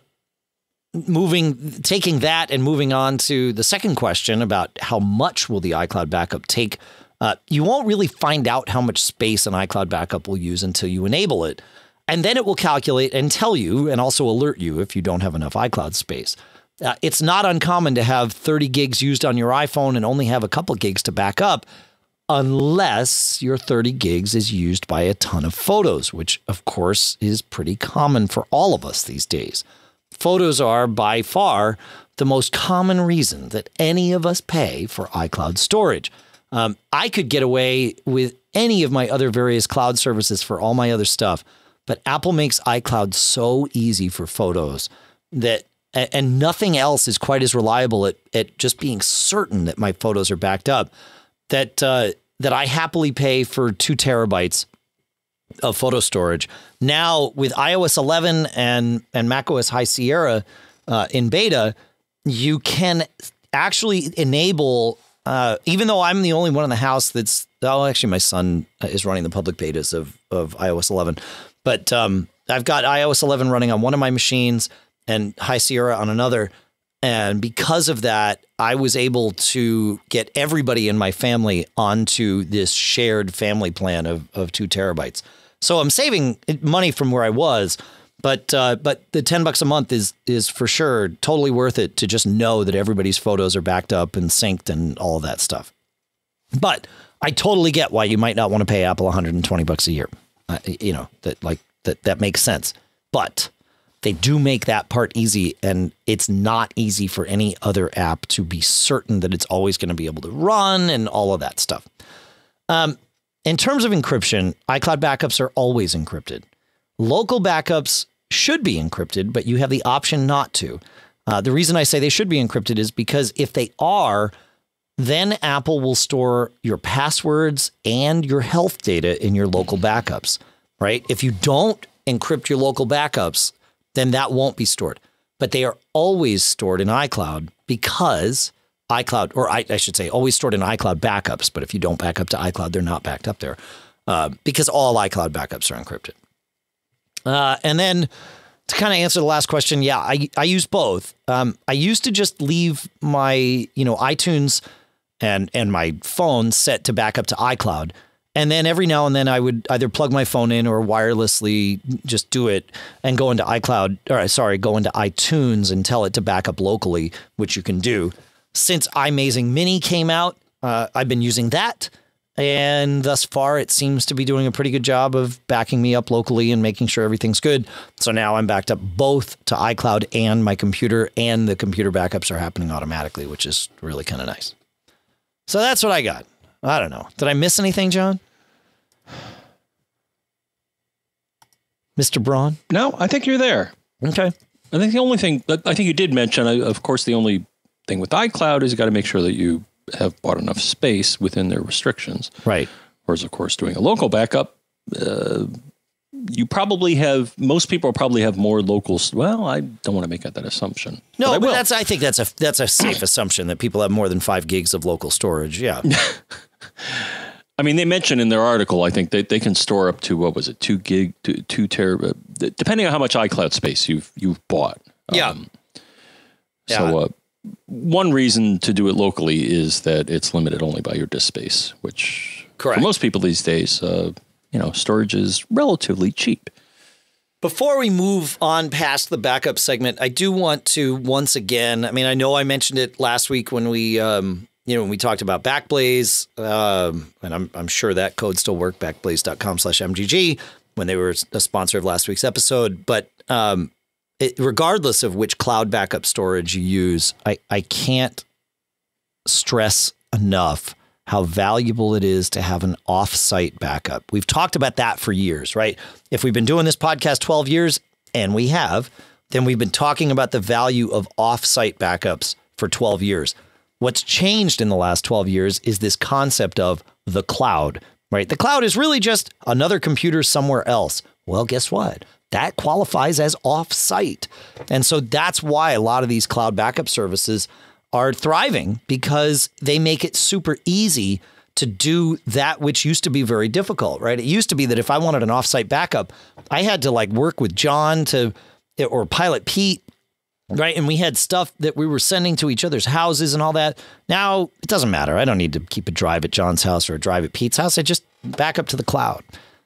moving, taking that and moving on to the second question about how much will the iCloud backup take, uh, you won't really find out how much space an iCloud backup will use until you enable it. And then it will calculate and tell you and also alert you if you don't have enough iCloud space. Uh, it's not uncommon to have 30 gigs used on your iPhone and only have a couple gigs to back up unless your 30 gigs is used by a ton of photos, which of course is pretty common for all of us these days. Photos are by far the most common reason that any of us pay for iCloud storage. Um, I could get away with any of my other various cloud services for all my other stuff, but Apple makes iCloud so easy for photos that and nothing else is quite as reliable at, at just being certain that my photos are backed up that uh, that I happily pay for two terabytes of photo storage. Now with iOS 11 and and macOS High Sierra uh, in beta, you can actually enable. Uh, even though I'm the only one in the house that's oh, actually my son is running the public betas of of iOS 11, but um, I've got iOS 11 running on one of my machines and High Sierra on another. And because of that, I was able to get everybody in my family onto this shared family plan of, of two terabytes. So I'm saving money from where I was, but uh, but the ten bucks a month is is for sure totally worth it to just know that everybody's photos are backed up and synced and all that stuff. But I totally get why you might not want to pay Apple 120 bucks a year. Uh, you know that like that that makes sense. But they do make that part easy, and it's not easy for any other app to be certain that it's always going to be able to run and all of that stuff. Um, in terms of encryption, iCloud backups are always encrypted. Local backups should be encrypted, but you have the option not to. Uh, the reason I say they should be encrypted is because if they are, then Apple will store your passwords and your health data in your local backups, right? If you don't encrypt your local backups, then that won't be stored. But they are always stored in iCloud because iCloud, or I, I, should say, always stored in iCloud backups. But if you don't back up to iCloud, they're not backed up there uh, because all iCloud backups are encrypted. Uh, and then to kind of answer the last question, yeah, I, I use both. Um, I used to just leave my you know iTunes and and my phone set to back up to iCloud. And then every now and then I would either plug my phone in or wirelessly just do it and go into iCloud or sorry, go into iTunes and tell it to back up locally, which you can do. Since iMazing Mini came out, uh, I've been using that. And thus far, it seems to be doing a pretty good job of backing me up locally and making sure everything's good. So now I'm backed up both to iCloud and my computer, and the computer backups are happening automatically, which is really kind of nice. So that's what I got. I don't know. Did I miss anything, John? Mr. Braun? No, I think you're there. Okay. I think the only thing that I think you did mention, of course, the only thing with iCloud is you got to make sure that you have bought enough space within their restrictions. Right. Whereas, of course, doing a local backup, uh, you probably have most people probably have more local. Well, I don't want to make that, that assumption. No, but, but that's I think that's a that's a safe assumption that people have more than five gigs of local storage. Yeah. *laughs* I mean, they mentioned in their article, I think they, they can store up to what was it, two gig, two, two terabyte, depending on how much iCloud space you've you've bought. Yeah. Um, so, uh, one reason to do it locally is that it's limited only by your disk space, which Correct. for most people these days, uh, you know, storage is relatively cheap. Before we move on past the backup segment, I do want to once again. I mean, I know I mentioned it last week when we, um, you know, when we talked about Backblaze, um, and I'm, I'm sure that code still worked. Backblaze.com/mgg when they were a sponsor of last week's episode, but um, it, regardless of which cloud backup storage you use, I, I can't stress enough how valuable it is to have an offsite backup. We've talked about that for years, right? If we've been doing this podcast 12 years, and we have, then we've been talking about the value of offsite backups for 12 years. What's changed in the last 12 years is this concept of the cloud, right? The cloud is really just another computer somewhere else. Well, guess what? that qualifies as off-site. And so that's why a lot of these cloud backup services are thriving because they make it super easy to do that which used to be very difficult, right? It used to be that if I wanted an offsite backup, I had to like work with John to or Pilot Pete, right? And we had stuff that we were sending to each other's houses and all that. Now it doesn't matter. I don't need to keep a drive at John's house or a drive at Pete's house. I just back up to the cloud.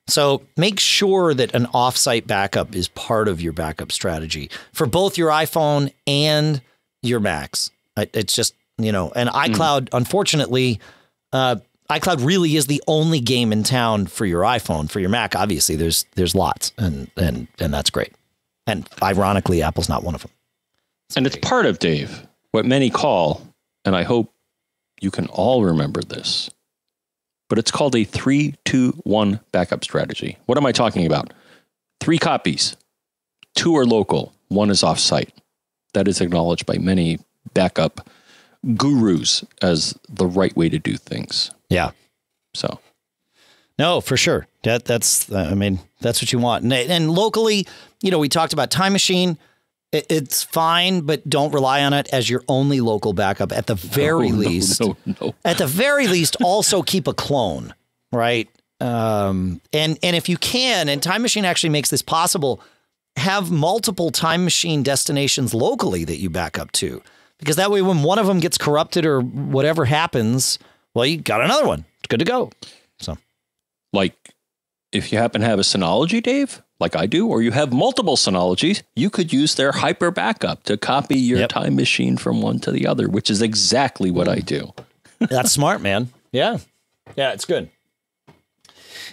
So make sure that an offsite backup is part of your backup strategy for both your iPhone and your Macs. It's just, you know, and hmm. iCloud, mm. unfortunately, uh, iCloud really is the only game in town for your iPhone. For your Mac, obviously, there's there's lots, and and and that's great. And ironically, Apple's not one of them. It's and great. it's part of Dave what many call, and I hope you can all remember this but it's called a three, two, one backup strategy. What am I talking about? Three copies, two are local, one is offsite. That is acknowledged by many backup gurus as the right way to do things. Yeah. So. No, for sure. That that's I mean that's what you want. And, and locally, you know, we talked about Time Machine it's fine, but don't rely on it as your only local backup. At the very no, least, no, no, at the very least, also keep a clone, right? Um, and and if you can, and Time Machine actually makes this possible, have multiple Time Machine destinations locally that you back up to, because that way, when one of them gets corrupted or whatever happens, well, you got another one. It's good to go. So, like, if you happen to have a Synology, Dave, like I do, or you have multiple Synologies, you could use their hyper backup to copy your yep. time machine from one to the other, which is exactly what I do. That's *laughs* smart, man. Yeah. Yeah, it's good.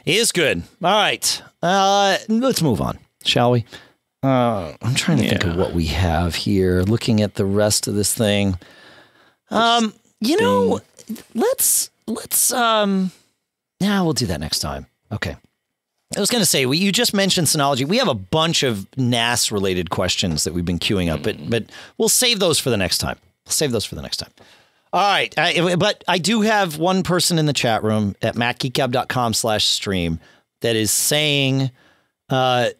It is good. All right. Uh, let's move on, shall we? Uh, I'm trying to yeah. think of what we have here. Looking at the rest of this thing. Um, you know, let's let's um yeah, we'll do that next time. Okay. I was going to say, we, you just mentioned Synology. We have a bunch of NAS related questions that we've been queuing up, but but we'll save those for the next time. We'll save those for the next time. All right. I, but I do have one person in the chat room at macgeekgab.com slash stream that is saying, uh,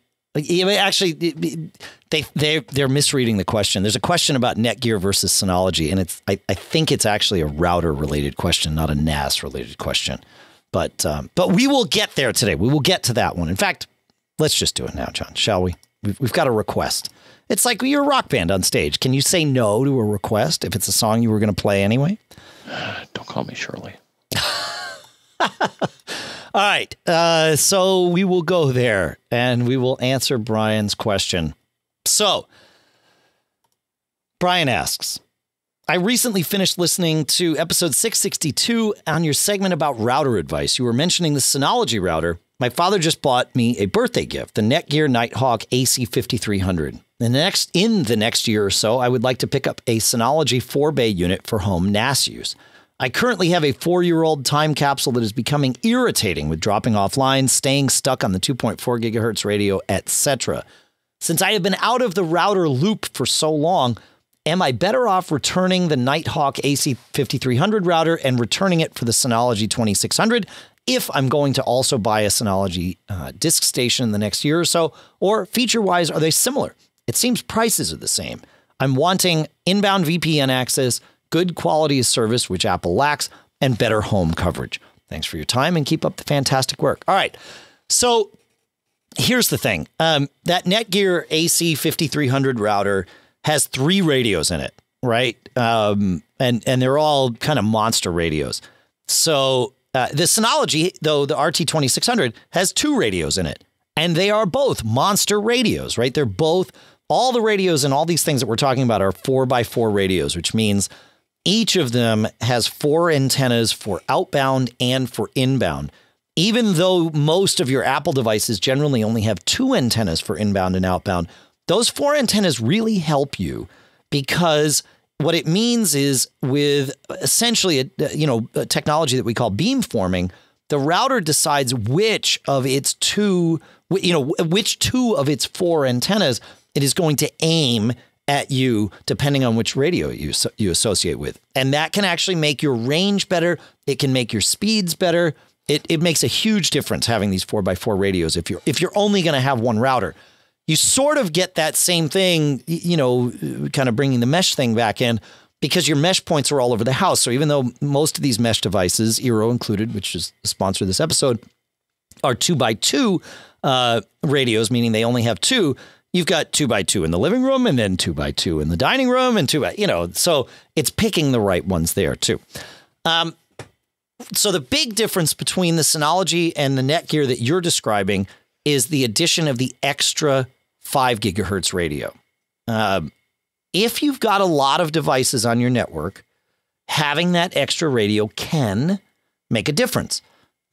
Like, actually, they they they're misreading the question. There's a question about Netgear versus Synology, and it's I, I think it's actually a router related question, not a NAS related question. But um, but we will get there today. We will get to that one. In fact, let's just do it now, John. Shall we? We've, we've got a request. It's like you're a rock band on stage. Can you say no to a request if it's a song you were going to play anyway? *sighs* Don't call me Shirley. *laughs* All right. Uh, so we will go there and we will answer Brian's question. So, Brian asks I recently finished listening to episode 662 on your segment about router advice. You were mentioning the Synology router. My father just bought me a birthday gift, the Netgear Nighthawk AC5300. The next in the next year or so, I would like to pick up a Synology 4-bay unit for home NAS use. I currently have a four year old time capsule that is becoming irritating with dropping offline, staying stuck on the 2.4 gigahertz radio, etc. Since I have been out of the router loop for so long, am I better off returning the Nighthawk AC5300 router and returning it for the Synology 2600 if I'm going to also buy a Synology uh, disk station in the next year or so? Or feature wise, are they similar? It seems prices are the same. I'm wanting inbound VPN access, good quality of service, which Apple lacks, and better home coverage. Thanks for your time and keep up the fantastic work. All right. So here's the thing um, that Netgear AC5300 router has three radios in it, right? Um, and, and they're all kind of monster radios. So uh, the Synology, though, the RT2600 has two radios in it, and they are both monster radios, right? They're both, all the radios and all these things that we're talking about are four by four radios, which means each of them has four antennas for outbound and for inbound. Even though most of your Apple devices generally only have two antennas for inbound and outbound, those four antennas really help you because what it means is with essentially a you know a technology that we call beamforming, the router decides which of its two you know which two of its four antennas it is going to aim at you depending on which radio you you associate with. And that can actually make your range better, it can make your speeds better. It, it makes a huge difference having these 4x4 radios if you're if you're only going to have one router you sort of get that same thing, you know, kind of bringing the mesh thing back in because your mesh points are all over the house. So even though most of these mesh devices, Eero included, which is the sponsor of this episode, are two by two uh, radios, meaning they only have two. You've got two by two in the living room and then two by two in the dining room and two by, you know, so it's picking the right ones there too. Um, so the big difference between the Synology and the Netgear that you're describing is the addition of the extra five gigahertz radio. Um, if you've got a lot of devices on your network, having that extra radio can make a difference.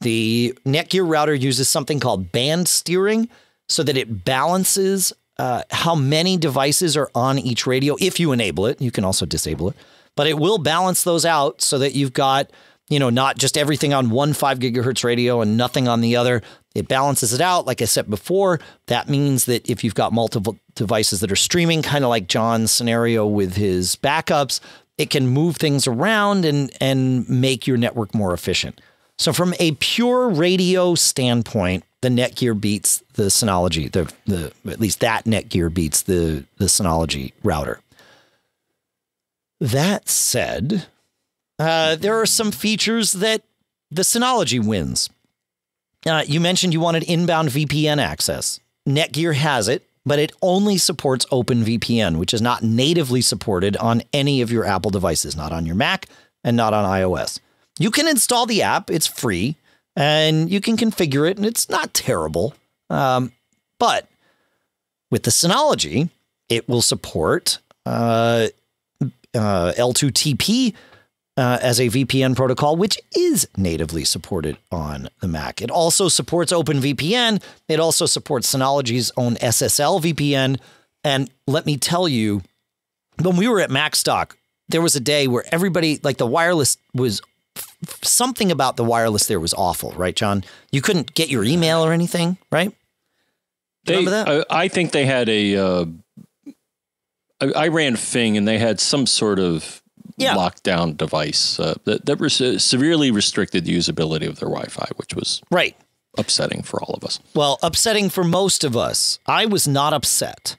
The Netgear router uses something called band steering so that it balances uh, how many devices are on each radio. If you enable it, you can also disable it, but it will balance those out so that you've got you know, not just everything on one five gigahertz radio and nothing on the other. It balances it out. Like I said before, that means that if you've got multiple devices that are streaming, kind of like John's scenario with his backups, it can move things around and and make your network more efficient. So from a pure radio standpoint, the Netgear beats the Synology. The the at least that Netgear beats the the Synology router. That said, uh, there are some features that the Synology wins. Uh, you mentioned you wanted inbound VPN access. Netgear has it, but it only supports OpenVPN, which is not natively supported on any of your Apple devices, not on your Mac and not on iOS. You can install the app, it's free, and you can configure it, and it's not terrible. Um, but with the Synology, it will support uh, uh, L2TP uh, as a VPN protocol, which is natively supported on the Mac. It also supports OpenVPN. It also supports Synology's own SSL VPN. And let me tell you, when we were at MacStock, there was a day where everybody, like the wireless was something about the wireless there was awful, right, John? You couldn't get your email or anything, right? They, Remember that? I, I think they had a. Uh, I, I ran Fing and they had some sort of Yeah. lockdown device uh, that that res- severely restricted the usability of their Wi-Fi, which was Right. upsetting for all of us. Well, upsetting for most of us. I was not upset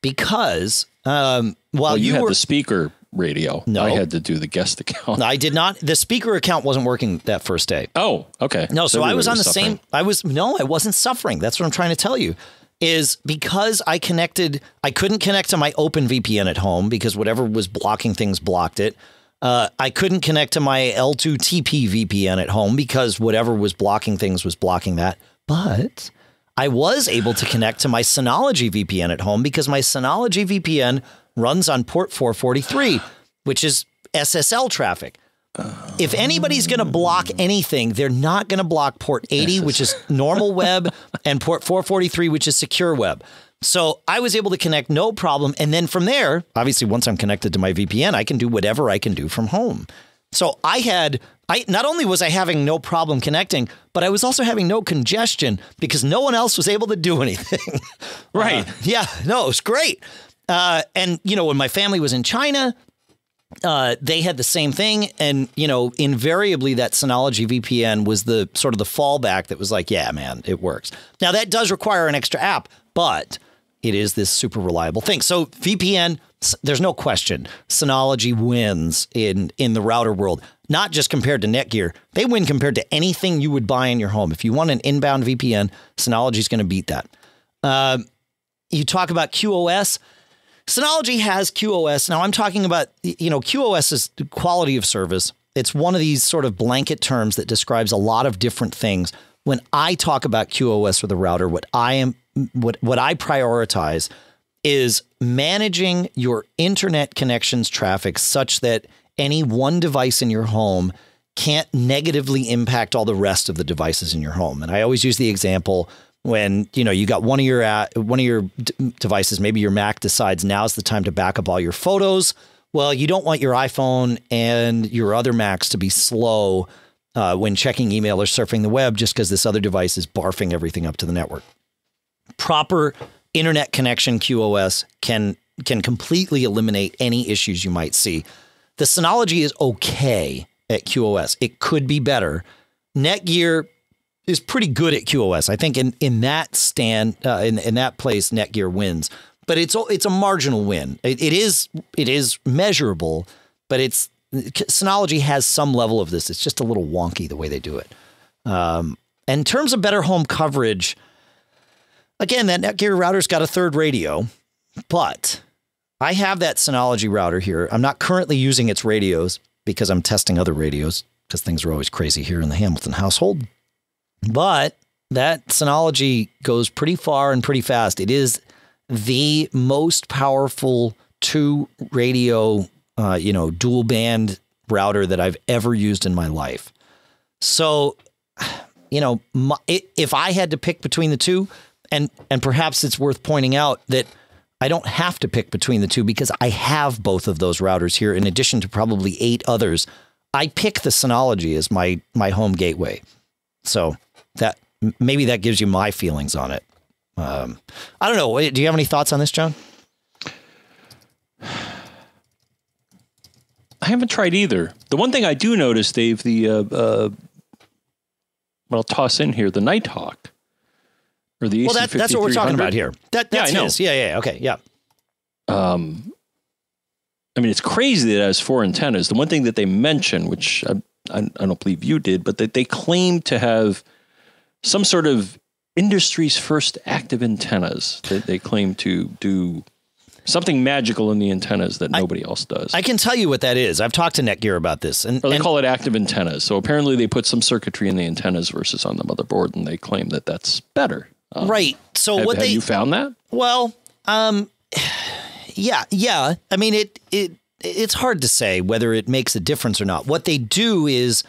because um, while Well, you, you, had were, the speaker radio. No. I had to do the guest *laughs* account. I did not. The speaker account wasn't working that first day. Oh, okay. No, so I was on the suffering. same. I was no, I wasn't suffering. That's what I'm trying to tell you. Is because I connected. I couldn't connect to my Open VPN at home because whatever was blocking things blocked it. Uh, I couldn't connect to my L2TP VPN at home because whatever was blocking things was blocking that. But I was able to connect to my Synology VPN at home because my Synology VPN runs on port 443, which is SSL traffic. If anybody's going to block anything, they're not going to block port 80, *laughs* which is normal web, and port 443, which is secure web. So I was able to connect no problem. And then from there, obviously, once I'm connected to my VPN, I can do whatever I can do from home. So I had, I not only was I having no problem connecting, but I was also having no congestion because no one else was able to do *laughs* anything. Right. Uh, yeah, no, it was great. Uh, and you know, when my family was in China, uh, they had the same thing, and you know, invariably that Synology VPN was the sort of the fallback that was like, yeah, man, it works. Now that does require an extra app, but it is this super reliable thing. So VPN, there's no question, Synology wins in in the router world. Not just compared to Netgear, they win compared to anything you would buy in your home. If you want an inbound VPN, Synology's going to beat that. Uh, you talk about QoS. Synology has QoS. Now I'm talking about, you know, QoS is quality of service. It's one of these sort of blanket terms that describes a lot of different things. When I talk about QoS with a router, what I am what what I prioritize is managing your internet connections traffic such that any one device in your home can't negatively impact all the rest of the devices in your home. And I always use the example when you know you got one of your uh, one of your d- devices, maybe your Mac decides now's the time to back up all your photos. Well, you don't want your iPhone and your other Macs to be slow uh, when checking email or surfing the web, just because this other device is barfing everything up to the network proper internet connection QoS can can completely eliminate any issues you might see. The Synology is okay at QoS. It could be better. Netgear is pretty good at QoS. I think in in that stand uh, in in that place Netgear wins. But it's it's a marginal win. It, it is it is measurable, but it's Synology has some level of this. It's just a little wonky the way they do it. Um, in terms of better home coverage, Again, that Netgear router's got a third radio, but I have that Synology router here. I'm not currently using its radios because I'm testing other radios because things are always crazy here in the Hamilton household. But that Synology goes pretty far and pretty fast. It is the most powerful two radio, uh, you know, dual band router that I've ever used in my life. So, you know, my, if I had to pick between the two, and and perhaps it's worth pointing out that I don't have to pick between the two because I have both of those routers here in addition to probably eight others. I pick the Synology as my my home gateway. So that maybe that gives you my feelings on it. Um, I don't know. Do you have any thoughts on this, John? I haven't tried either. The one thing I do notice, Dave, the uh, uh, what I'll toss in here, the Nighthawk or the Well, that, that's what we're talking about here. That, Yeah, that's I know. Yeah, yeah, okay, yeah. Um, I mean, it's crazy that it has four antennas. The one thing that they mention, which I, I, I don't believe you did, but that they claim to have some sort of industry's first active antennas. That they claim to do something magical in the antennas that nobody else does. I can tell you what that is. I've talked to Netgear about this, and, Or they and call it active antennas. So apparently they put some circuitry in the antennas versus on the motherboard, and they claim that that's better. Um, right. So Have, what have they you found that? Well, um, *sighs* yeah, yeah. I mean, it it it's hard to say whether it makes a difference or not. What they do is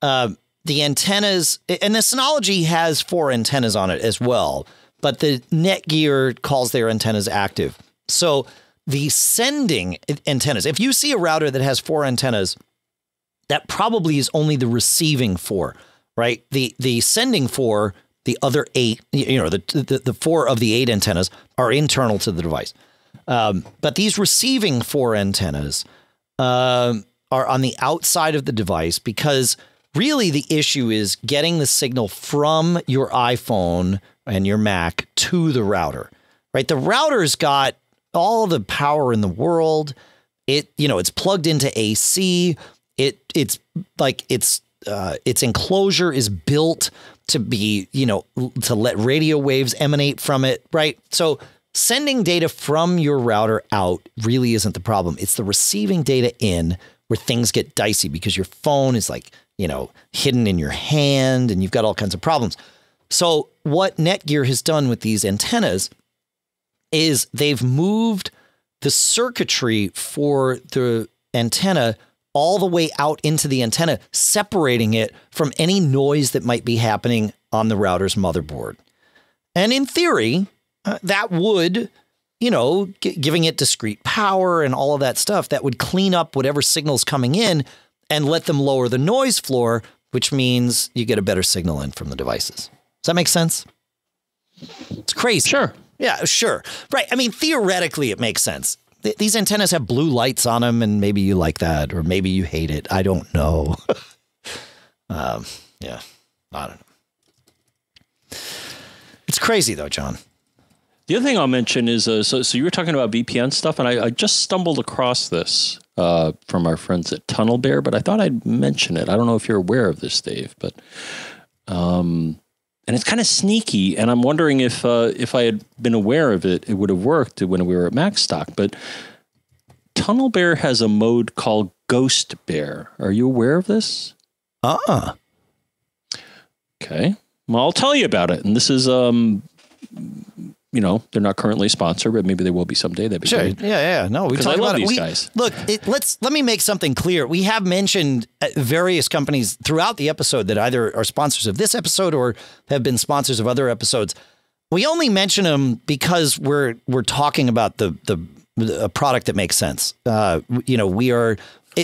uh, the antennas, and the Synology has four antennas on it as well, but the Netgear calls their antennas active. So the sending antennas, if you see a router that has four antennas, that probably is only the receiving four, right? The the sending four, the other eight, you know, the the, the four of the eight antennas are internal to the device. Um, but these receiving four antennas um, are on the outside of the device because really the issue is getting the signal from your iPhone and your Mac to the router, right? The router's got all the power in the world. It, you know, it's plugged into AC. It, it's like it's, uh, its enclosure is built to be, you know, to let radio waves emanate from it, right? So sending data from your router out really isn't the problem. It's the receiving data in where things get dicey because your phone is like, you know, hidden in your hand and you've got all kinds of problems. So, what Netgear has done with these antennas is they've moved the circuitry for the antenna all the way out into the antenna, separating it from any noise that might be happening on the router's motherboard. And in theory, uh, that would, you know, giving it discrete power and all of that stuff, that would clean up whatever signals coming in and let them lower the noise floor, which means you get a better signal in from the devices. Does that make sense? It's crazy. Sure. Yeah, sure. Right. I mean, theoretically, it makes sense. Th- these antennas have blue lights on them, and maybe you like that, or maybe you hate it. I don't know. *laughs* um, yeah, I don't know. It's crazy, though, John. The other thing I'll mention is uh, so, so you were talking about VPN stuff, and I, I just stumbled across this uh, from our friends at Tunnel Bear, but I thought I'd mention it. I don't know if you're aware of this, Dave, but um, and it's kind of sneaky, and I'm wondering if uh, if I had been aware of it, it would have worked when we were at Macstock. But Tunnel Bear has a mode called Ghost Bear. Are you aware of this? Uh uh Okay. Well, I'll tell you about it. And this is, um, you know, they're not currently a sponsor, but maybe they will be someday. That'd be Sure. great. Yeah, yeah. No, we talk I love about these We- guys. Look, it, let's let me make something clear. We have mentioned uh, various companies throughout the episode that either are sponsors of this episode or have been sponsors of other episodes. We only mention them because we're we're talking about the the, a product that makes sense. Uh, you know, we are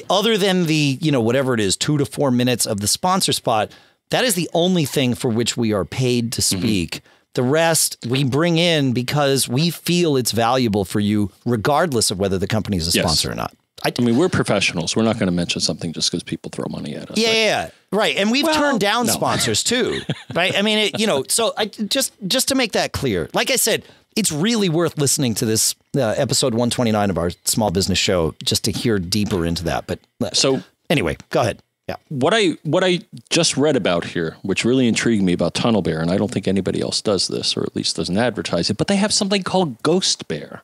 other than the you know whatever it is, two to four minutes of the sponsor spot. That is the only thing for which we are paid to Mm-hmm. speak. The rest we bring in because we feel it's valuable for you, regardless of whether the company is a Yes. sponsor or not. I, I mean, we're professionals. We're not going to mention something just because people throw money at us. yeah, yeah, yeah, right. And we've Well, turned down no. sponsors too, *laughs* right? I mean, it, you know, so I just just to make that clear, like I said, it's really worth listening to this uh, episode 129 of our small business show just to hear deeper into that. But uh, So anyway, go ahead. Yeah. what I what I just read about here, which really intrigued me about Tunnel Bear, and I don't think anybody else does this, or at least doesn't advertise it, but they have something called Ghost Bear.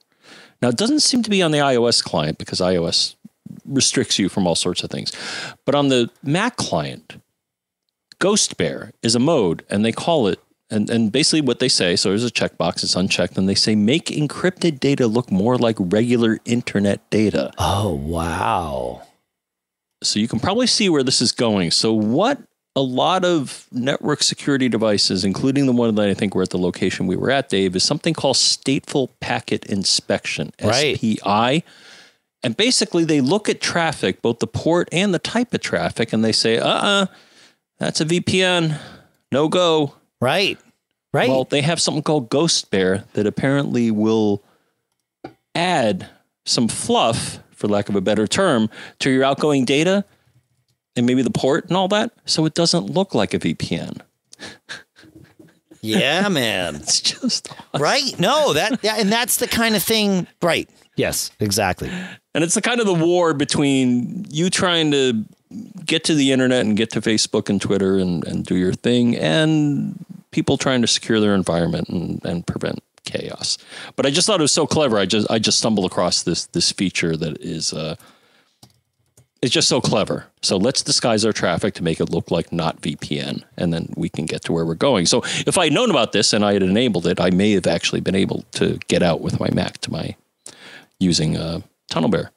Now it doesn't seem to be on the iOS client because iOS restricts you from all sorts of things. But on the Mac client, Ghost Bear is a mode, and they call it and, and basically what they say, so there's a checkbox, it's unchecked, and they say make encrypted data look more like regular internet data. Oh wow. So you can probably see where this is going. So what a lot of network security devices, including the one that I think we're at the location we were at, Dave, is something called stateful packet inspection, Right. SPI. And basically they look at traffic, both the port and the type of traffic, and they say, uh-uh, that's a VPN. No go. Right. Right. Well, they have something called Ghost Bear that apparently will add some fluff, for lack of a better term, to your outgoing data and maybe the port and all that, so it doesn't look like a VPN. *laughs* yeah, man. It's just, right. No, that yeah, and that's the kind of thing. Right. Yes. Exactly. and it's the kind of the war between you trying to get to the internet and get to Facebook and Twitter and, and do your thing, and people trying to secure their environment and, and prevent chaos. But I just thought it was so clever. I just I just stumbled across this this feature that is uh it's just so clever. So let's disguise our traffic to make it look like not VPN, and then we can get to where we're going. So if I had known about this and I had enabled it, I may have actually been able to get out with my Mac to my using uh, Tunnel Bear.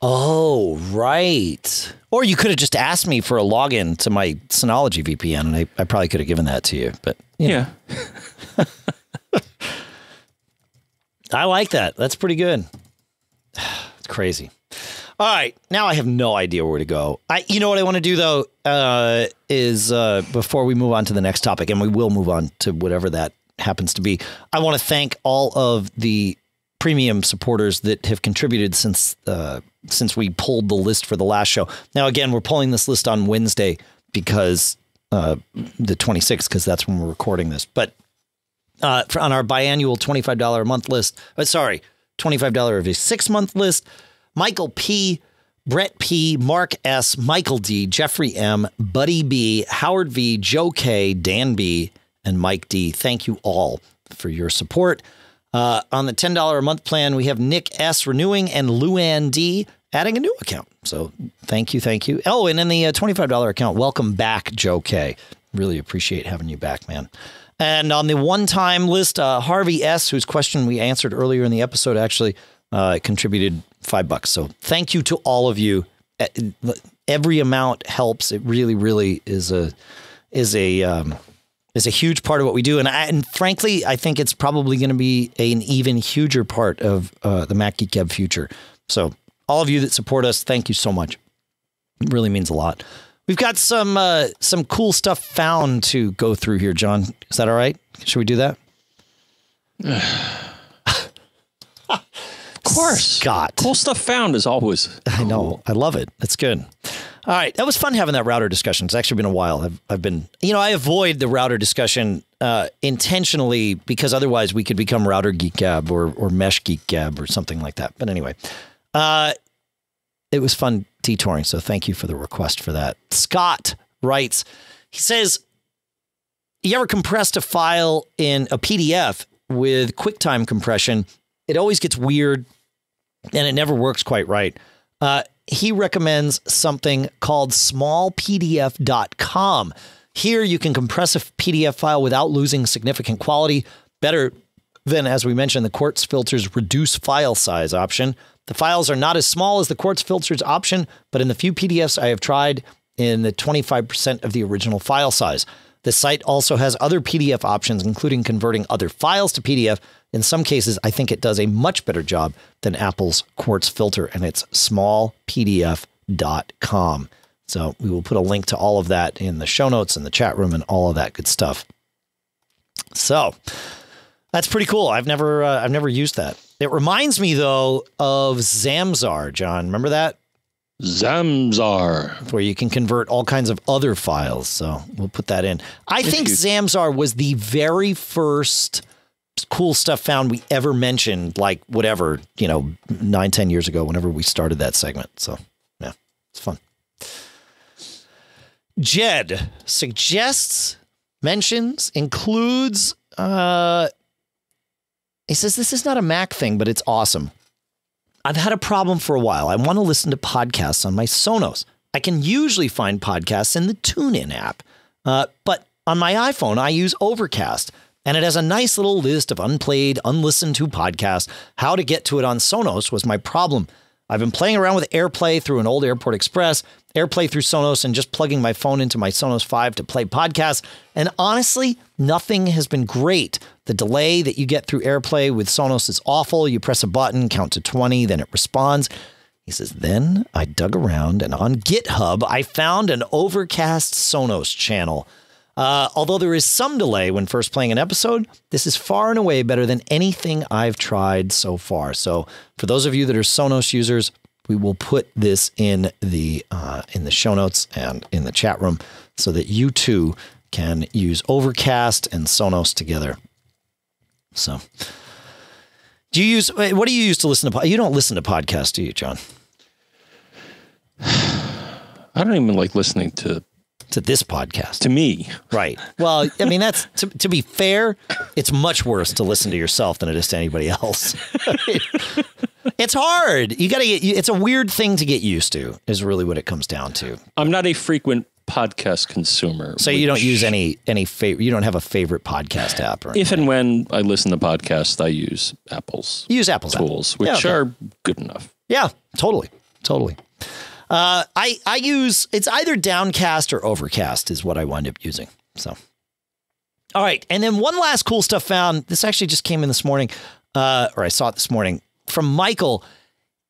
Oh, right. Or you could have just asked me for a login to my Synology VPN, and I, I probably could have given that to you. But you Yeah. *laughs* I like that. That's pretty good. *sighs* It's crazy. All right, now I have no idea where to go. I, you know what I want to do though, uh, is uh, before we move on to the next topic, and we will move on to whatever that happens to be. I want to thank all of the premium supporters that have contributed since uh, since we pulled the list for the last show. Now, again, we're pulling this list on Wednesday, because uh, the 26th, because that's when we're recording this. But uh, on our biannual $25 a month list, uh, sorry, $25 of a six month list, Michael P., Brett P., Mark S., Michael D., Jeffrey M., Buddy B., Howard V., Joe K., Dan B., and Mike D. Thank you all for your support. Uh, on the $10 a month plan, we have Nick S. renewing and Luann D. adding a new account. So thank you, thank you. Oh, and in the uh, $25 account, welcome back, Joe K. Really appreciate having you back, man. And on the one time list, uh, Harvey S., whose question we answered earlier in the episode, actually uh, contributed five bucks. So thank you to all of you. Every amount helps. It really, really is a is a um, is a huge part of what we do, and I, and frankly, I think it's probably going to be an even huger part of uh, the Mac Geek Gab future. So all of you that support us, thank you so much. It really means a lot. We've got some uh, some cool stuff found to go through here, John. Is that all right? Should we do that? *sighs* Of course. Scott. Cool stuff found is always. I know. I love it. That's good. All right. That was fun having that router discussion. It's actually been a while. I've, I've been, you know, I avoid the router discussion uh, intentionally because otherwise we could become router geek gab or, or mesh geek gab or something like that. But anyway, uh, it was fun detouring. So thank you for the request for that. Scott writes, he says, you ever compressed a file in a PDF with QuickTime compression? It always gets weird and it never works quite right. Uh, he recommends something called smallpdf.com. Here you can compress a PDF file without losing significant quality, better than, as we mentioned, the Quartz Filter's reduce file size option. The files are not as small as the Quartz Filter's option, but in the few PDFs I have tried, in the 25% of the original file size. The site also has other PDF options, including converting other files to PDF. In some cases, I think it does a much better job than Apple's Quartz filter, and it's smallpdf.com. So we will put a link to all of that in the show notes and the chat room and all of that good stuff. So that's pretty cool. I've never uh, I've never used that. It reminds me though of Zamzar, John. Remember that? Zamzar. where you can convert all kinds of other files. So we'll put that in. I think you- Zamzar was the very first cool stuff found we ever mentioned, like whatever, you know, nine, ten years ago, whenever we started that segment. So yeah, it's fun. Jedd suggests, mentions, includes, uh, he says this is not a Mac thing, but it's awesome. I've had a problem for a while. I want to listen to podcasts on my Sonos. I can usually find podcasts in the TuneIn app, uh, but on my iPhone, I use Overcast, and it has a nice little list of unplayed, unlistened to podcasts. How to get to it on Sonos was my problem. I've been playing around with AirPlay through an old Airport Express, AirPlay through Sonos, and just plugging my phone into my Sonos 5 to play podcasts. And honestly, nothing has been great. The delay that you get through AirPlay with Sonos is awful. You press a button, count to 20, then it responds. He says, Then I dug around and on GitHub, I found an Overcast Sonos channel. Uh, although there is some delay when first playing an episode, this is far and away better than anything I've tried so far. So, for those of you that are Sonos users, we will put this in the uh, in the show notes and in the chat room so that you too can use Overcast and Sonos together. So, do you use what do you use to listen to? You don't listen to podcasts, do you, John? *sighs* I don't even like listening to To this podcast, to me. right? Well, I mean, that's to, to be fair, it's much worse to listen to yourself than it is to anybody else. *laughs* it's hard. You got to get. It's a weird thing to get used to. Is really what it comes down to. I'm not a frequent podcast consumer. So you don't use any any favorite. You don't have a favorite podcast app, or anything. If and when I listen to podcasts, I use Apple's you use Apple's app. tools, which Yeah, okay. are good enough. Yeah, totally, totally. Uh, I I use it's either Downcast or Overcast is what I wind up using. So, all right, and then one last cool stuff found. This actually just came in this morning, uh, or I saw it this morning from Michael.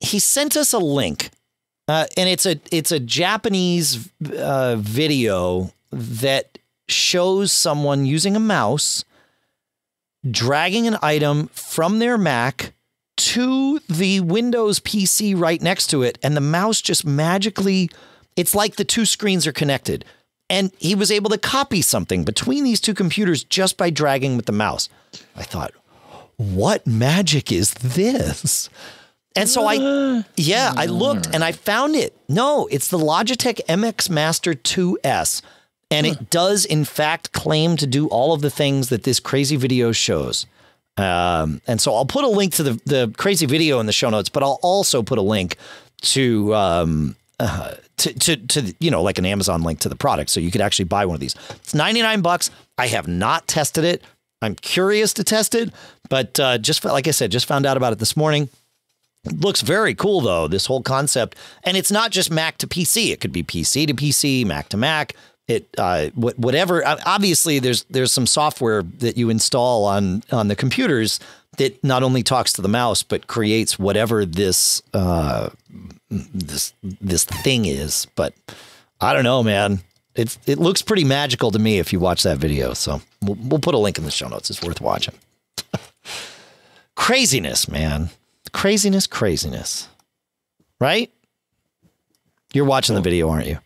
He sent us a link, uh, and it's a it's a Japanese uh, video that shows someone using a mouse dragging an item from their Mac to the Windows PC right next to it, and the mouse just magically, it's like the two screens are connected. and he was able to copy something between these two computers just by dragging with the mouse. I thought, what magic is this? And so I, *gasps* yeah, I looked and I found it. No, it's the Logitech MX Master 2S. And it does, in fact, claim to do all of the things that this crazy video shows. Um, and so I'll put a link to the, the crazy video in the show notes, but I'll also put a link to, um, uh, to, to, to, you know, like an Amazon link to the product. So you could actually buy one of these. It's 99 bucks. I have not tested it. I'm curious to test it, but uh, just like I said, just found out about it this morning. It looks very cool though, this whole concept. And it's not just Mac to PC. It could be PC to PC, Mac to Mac. It uh, whatever. Obviously, there's there's some software that you install on on the computers that not only talks to the mouse but creates whatever this uh, this this thing is. But I don't know, man. It it looks pretty magical to me if you watch that video. So we'll, we'll put a link in the show notes. It's worth watching. *laughs* craziness, man. Craziness, craziness. Right? You're watching the video, aren't you?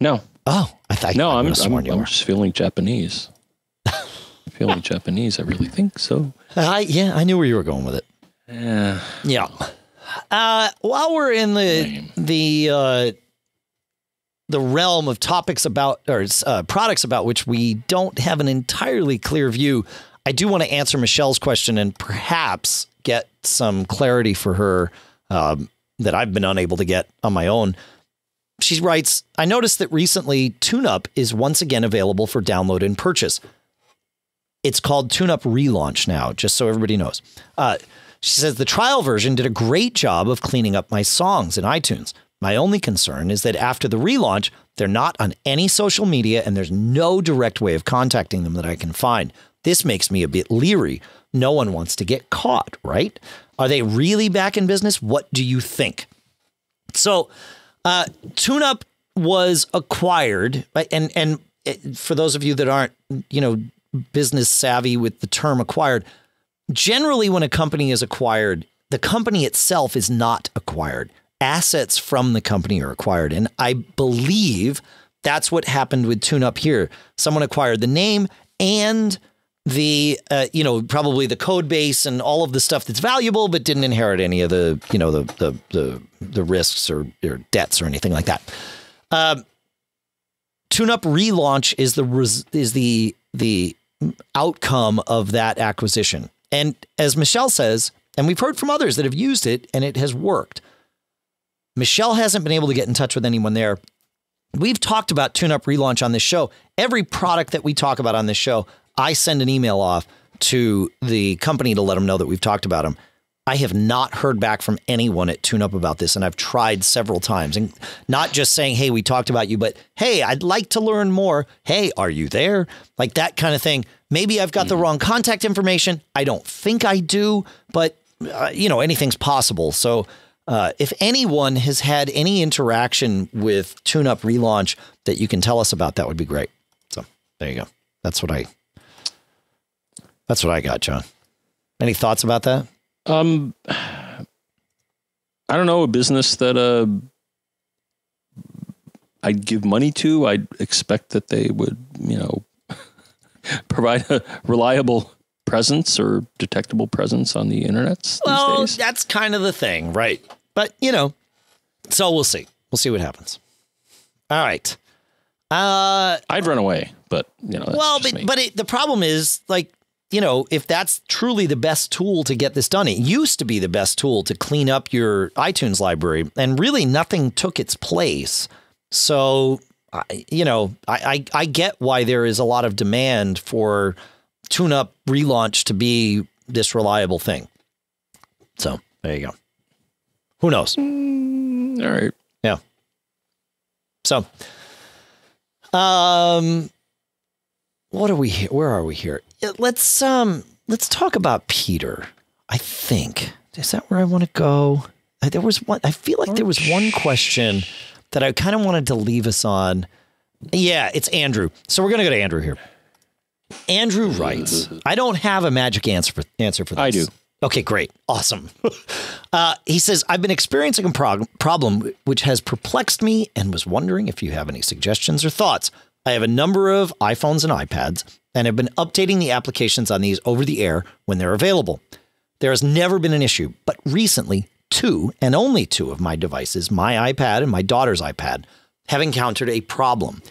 No. Oh, I no. I I'm, I'm, I'm just feeling Japanese. feeling Japanese. I really think so. I yeah, I knew where you were going with it. Yeah. Yeah. Uh, while we're in the Lame. the uh, the realm of topics about or uh, products about which we don't have an entirely clear view, I do want to answer Michelle's question and perhaps get some clarity for her um, that I've been unable to get on my own. She writes, I noticed that recently TuneUp is once again available for download and purchase. It's called TuneUp Relaunch now, just so everybody knows. Uh, she says the trial version did a great job of cleaning up my songs in iTunes. My only concern is that after the relaunch, they're not on any social media and there's no direct way of contacting them that I can find. This makes me a bit leery. No one wants to get caught, right? Are they really back in business? What do you think? So, uh, TuneUp was acquired, and and for those of you that aren't, you know, business savvy with the term acquired, generally when a company is acquired, the company itself is not acquired. Assets from the company are acquired, and I believe that's what happened with TuneUp here. Someone acquired the name and the uh, you know probably the code base and all of the stuff that's valuable, but didn't inherit any of the you know the the the, the risks or, or debts or anything like that. Um, TuneUp relaunch is the res- is the the outcome of that acquisition, and as Michelle says, and we've heard from others that have used it and it has worked. Michelle hasn't been able to get in touch with anyone there. We've talked about TuneUp relaunch on this show. Every product that we talk about on this show, I send an email off to the company to let them know that we've talked about them. I have not heard back from anyone at TuneUp about this, and I've tried several times. And not just saying, hey, we talked about you, but hey, I'd like to learn more. Hey, are you there? Like that kind of thing. Maybe I've got mm-hmm. the wrong contact information. I don't think I do, but uh, you know, anything's possible. So uh, if anyone has had any interaction with TuneUp relaunch that you can tell us about, that would be great. So there you go. That's what I that's what I got, John. Any thoughts about that? Um, I don't know. A business that uh, I'd give money to. I'd expect that they would, you know, *laughs* provide a reliable presence or detectable presence on the internet. Well, that's kind of the thing, right? But you know, so we'll see. We'll see what happens. All right. Uh, I'd run away, but you know. well, but me. but it, the problem is like you know, if that's truly the best tool to get this done, it used to be the best tool to clean up your iTunes library, and really nothing took its place. So, you know, I, I, I get why there is a lot of demand for TuneUp relaunch to be this reliable thing. So there you go. Who knows? Mm, all right. Yeah. So, um, what are we here? Where are we here? Let's um let's talk about Peter. I think is that where I want to go. Uh, there was one. I feel like there was one question that I kind of wanted to leave us on. Yeah, it's Andrew. So we're gonna go to Andrew here. Andrew writes, "I don't have a magic answer for answer for this. I do. Okay, great, awesome." *laughs* uh, he says, "I've been experiencing a prog- problem which has perplexed me, and was wondering if you have any suggestions or thoughts." I have a number of iPhones and iPads and have been updating the applications on these over the air when they're available. There has never been an issue, but recently, two and only two of my devices, my iPad and my daughter's iPad, have encountered a problem.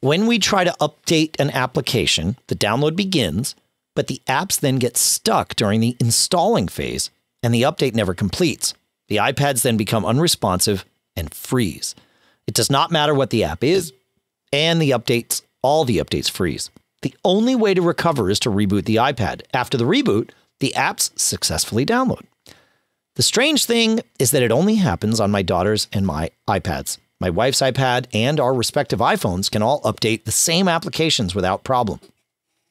When we try to update an application, the download begins, but the apps then get stuck during the installing phase and the update never completes. The iPads then become unresponsive and freeze. It does not matter what the app is, and the updates, all the updates freeze. The only way to recover is to reboot the iPad. After the reboot, the apps successfully download. The strange thing is that it only happens on my daughter's and my iPads. My wife's iPad and our respective iPhones can all update the same applications without problem.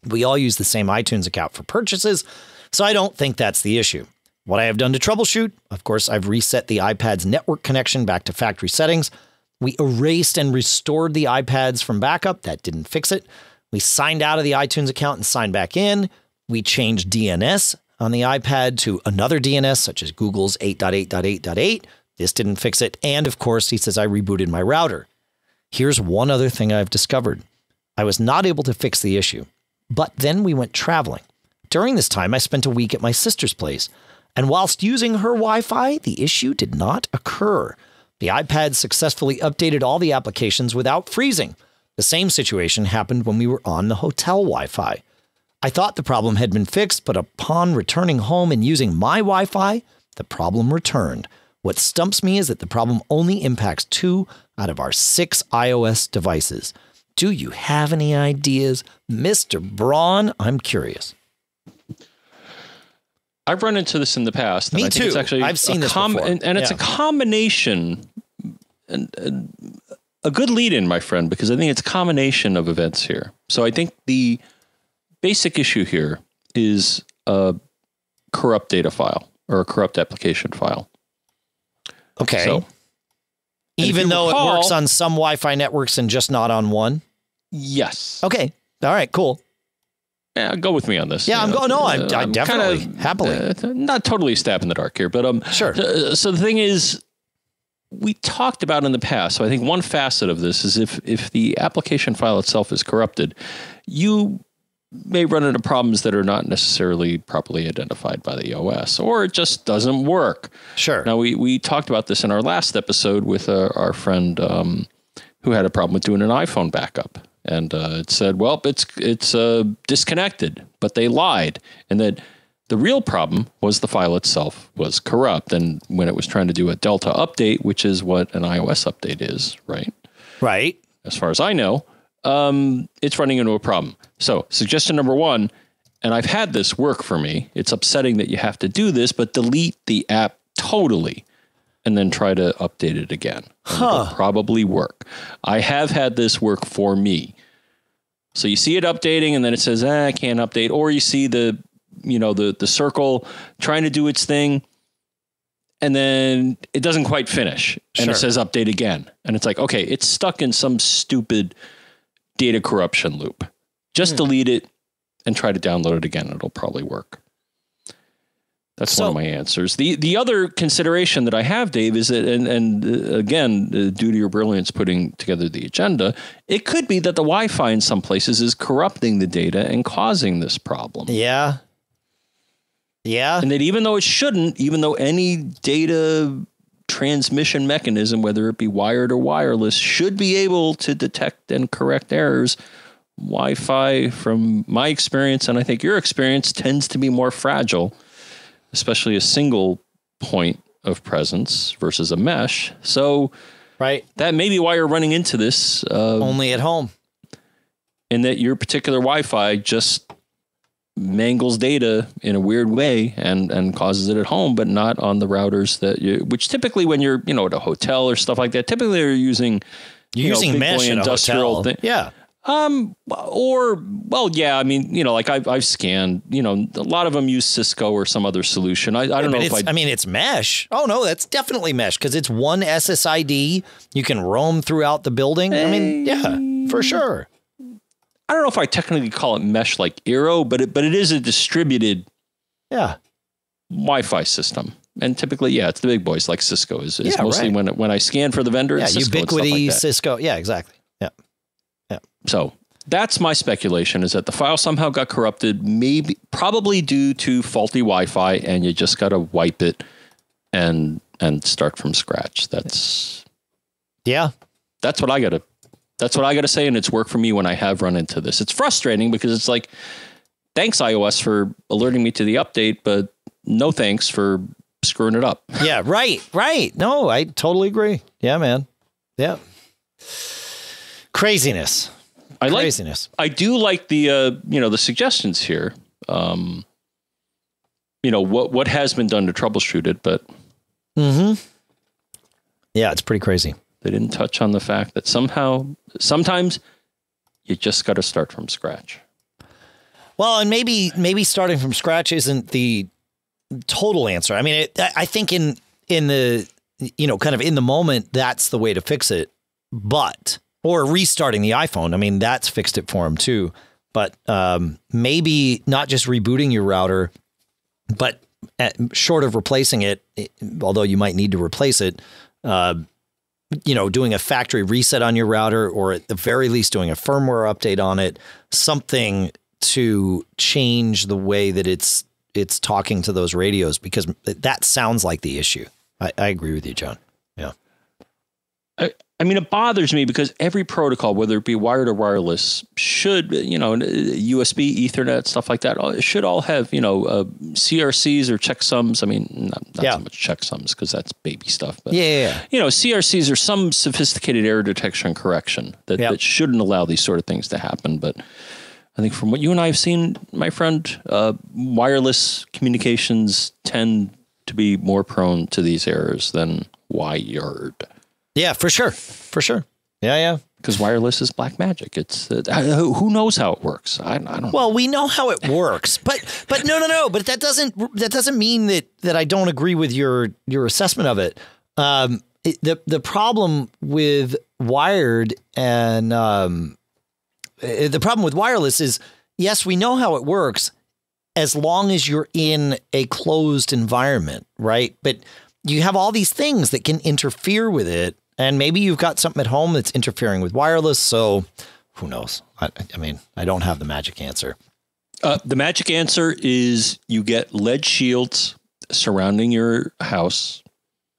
We all use the same iTunes account for purchases, so I don't think that's the issue. What I have done to troubleshoot, of course, I've reset the iPad's network connection back to factory settings. We erased and restored the iPads from backup. That didn't fix it. We signed out of the iTunes account and signed back in. We changed DNS on the iPad to another DNS, such as Google's 8.8.8.8. This didn't fix it. And of course, he says I rebooted my router. Here's one other thing I've discovered I was not able to fix the issue, but then we went traveling. During this time, I spent a week at my sister's place. And whilst using her Wi Fi, the issue did not occur. The iPad successfully updated all the applications without freezing. The same situation happened when we were on the hotel Wi Fi. I thought the problem had been fixed, but upon returning home and using my Wi Fi, the problem returned. What stumps me is that the problem only impacts two out of our six iOS devices. Do you have any ideas? Mr. Braun, I'm curious. I've run into this in the past. Me too. It's actually I've seen this before. and, and it's Yeah. a combination, and, and a good lead-in, my friend, because I think it's a combination of events here. So I think the basic issue here is a corrupt data file or a corrupt application file. Okay. So, Even though recall- it works on some Wi Fi networks and just not on one? yes, Okay. All right, cool. Yeah, go with me on this. Yeah, I'm know, go- no, I'm- I I'm definitely, kinda, happily. uh, not totally a stab in the dark here, but um, Sure. Uh, so the thing is, we talked about in the past. So I think one facet of this is if if the application file itself is corrupted, you may run into problems that are not necessarily properly identified by the OS, or it just doesn't work. Sure. Now we we talked about this in our last episode with uh, our friend um, who had a problem with doing an iPhone backup, and uh, it said, "Well, it's it's uh, disconnected," but they lied, and that the real problem was the file itself was corrupt. And when it was trying to do a Delta update, which is what an iOS update is, right? Right. As far as I know, um, it's running into a problem. So, suggestion number one, and I've had this work for me. It's upsetting that you have to do this, but delete the app totally and then try to update it again. And It'll probably work. I have had this work for me. So you see it updating and then it says, eh, I can't update. Or you see the, you know, the the circle trying to do its thing and then it doesn't quite finish and Sure. it says update again. And it's like, okay, it's stuck in some stupid data corruption loop. Just Hmm. delete it and try to download it again. It'll probably work. That's one of my answers. The the other consideration that I have, Dave, is that, and and uh, again, uh, due to your brilliance putting together the agenda, it could be that the Wi-Fi in some places is corrupting the data and causing this problem. Yeah. Yeah. And that even though it shouldn't, even though any data transmission mechanism, whether it be wired or wireless, should be able to detect and correct errors, Wi Fi, from my experience, and I think your experience, tends to be more fragile, especially a single point of presence versus a mesh. So Right. that may be why you're running into this, uh, Only at home. in that your particular Wi Fi just mangles data in a weird way and and causes it at home, but not on the routers that you. Which typically, when you're you know at a hotel or stuff like that, typically they're using You're you know, using mesh in a industrial hotel. thing. Yeah. Um or well yeah I mean you know like I've I've scanned you know a lot of them use Cisco or some other solution. I, I don't know if I I mean, it's mesh. Oh no, that's definitely mesh because it's one SSID. You can roam throughout the building. I mean, yeah, for sure. I don't know if I technically call it mesh like Eero, but it but it is a distributed Yeah. Wi-Fi system. And typically, yeah, it's the big boys like Cisco is, is Yeah, mostly right. when when I scan for the vendor. Yeah. it's Cisco Ubiquiti, like. Cisco. Yeah, exactly. Yeah. So that's my speculation is that the file somehow got corrupted, maybe probably due to faulty Wi-Fi, and you just got to wipe it and and start from scratch. That's Yeah. that's what I got to that's what I got to say, and it's worked for me when I have run into this. It's frustrating because it's like, thanks iOS for alerting me to the update, but no thanks for screwing it up. Yeah. *laughs* Right. Right. No, I totally agree. Yeah, man. Yeah. Craziness. I like I do like the uh, you know the suggestions here. Um, you know what what has been done to troubleshoot it, but Mm-hmm. Yeah, it's pretty crazy. they didn't touch on the fact that somehow sometimes you just got to start from scratch. Well, and maybe maybe starting from scratch isn't the total answer. I mean, it, I I think in in the you know kind of in the moment that's the way to fix it. But or restarting the iPhone. I mean, that's fixed it for him too. But um, maybe not just rebooting your router, but at, short of replacing it, it- although you might need to replace it, uh, you know, doing a factory reset on your router, or at the very least doing a firmware update on it, something to change the way that it's it's talking to those radios, because that sounds like the issue. I, I agree with you, John. Yeah. I mean, it bothers me because every protocol, whether it be wired or wireless, should you know USB, Ethernet, stuff like that, it should all have you know uh, CRCs or checksums. I mean, not, not Yeah. so much checksums because that's baby stuff, but Yeah, yeah, yeah. you know, CRCs are some sophisticated error detection and correction that, that shouldn't allow these sort of things to happen. But I think from what you and I have seen, my friend, uh, wireless communications tend to be more prone to these errors than wired Yeah, for sure. For sure. Yeah, yeah. because wireless is black magic. It's uh, who knows how it works. I, I don't. Well, we know how it works, but but no, no, no. But that doesn't that doesn't mean that that I don't agree with your your assessment of it. Um, it, the the problem with wired and um, eh, the problem with wireless is yes, we know how it works as long as you're in a closed environment, right? But you have all these things that can interfere with it, and maybe you've got something at home that's interfering with wireless. So who knows? I, I mean, I don't have the magic answer. Uh, the magic answer is you get lead shields surrounding your house.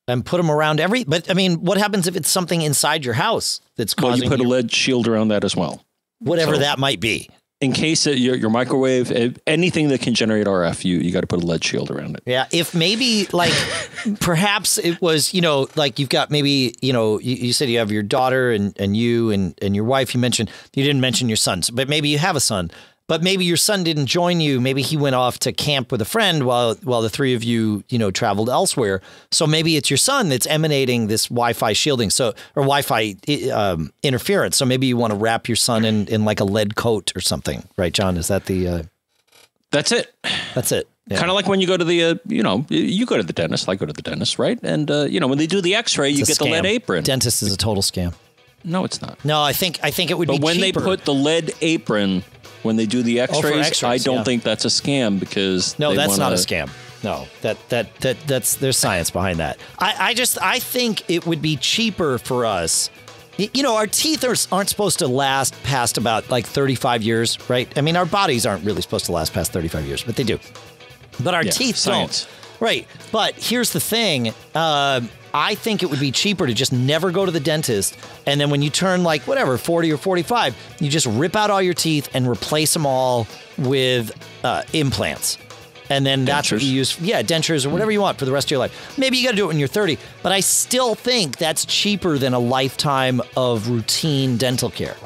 and put them around every. But I mean, what happens if it's something inside your house that's causing? Well, you put a lead shield around that as well. whatever so- that might be? In case it, your, your microwave, eh, anything that can generate RF, you, you got to put a lead shield around it. Yeah, if maybe like *laughs* perhaps it was you know like you've got maybe you know you, you said you have your daughter and and you and and your wife. You mentioned you didn't mention your sons, but maybe you have a son. But maybe your son didn't join you. Maybe he went off to camp with a friend while while the three of you, you know, traveled elsewhere. So maybe it's your son that's emanating this Wi-Fi shielding, so or Wi-Fi um, interference. So maybe you want to wrap your son in in like a lead coat or something, right, John? Is that the? Uh, That's it. that's it. Yeah. Kind of like when you go to the, uh, you know, you go to the dentist. I go to the dentist, right? And uh, you know, when they do the X-ray, you It's a get the lead apron. Dentist is a total scam. no, it's not. No, I think I think it would But be But when cheaper. they put the lead apron, when they do the oh, X-rays, I X-rays, don't yeah. think that's a scam because No, that's not a scam. No, that that that that's there's science behind that. I, I just I think it would be cheaper for us. You know, our teeth are, aren't supposed to last past about like 35 years, right? I mean, our bodies aren't really supposed to last past 35 years, but they do. But our Yeah, teeth science. don't. Right. But here's the thing. Um, I think it would be cheaper to just never go to the dentist. And then when you turn like whatever, 40 or 45, you just rip out all your teeth and replace them all with uh, implants. And then that's what you use. Yeah, dentures or whatever you want for the rest of your life. Maybe you got to do it when you're 30, but I still think that's cheaper than a lifetime of routine dental care.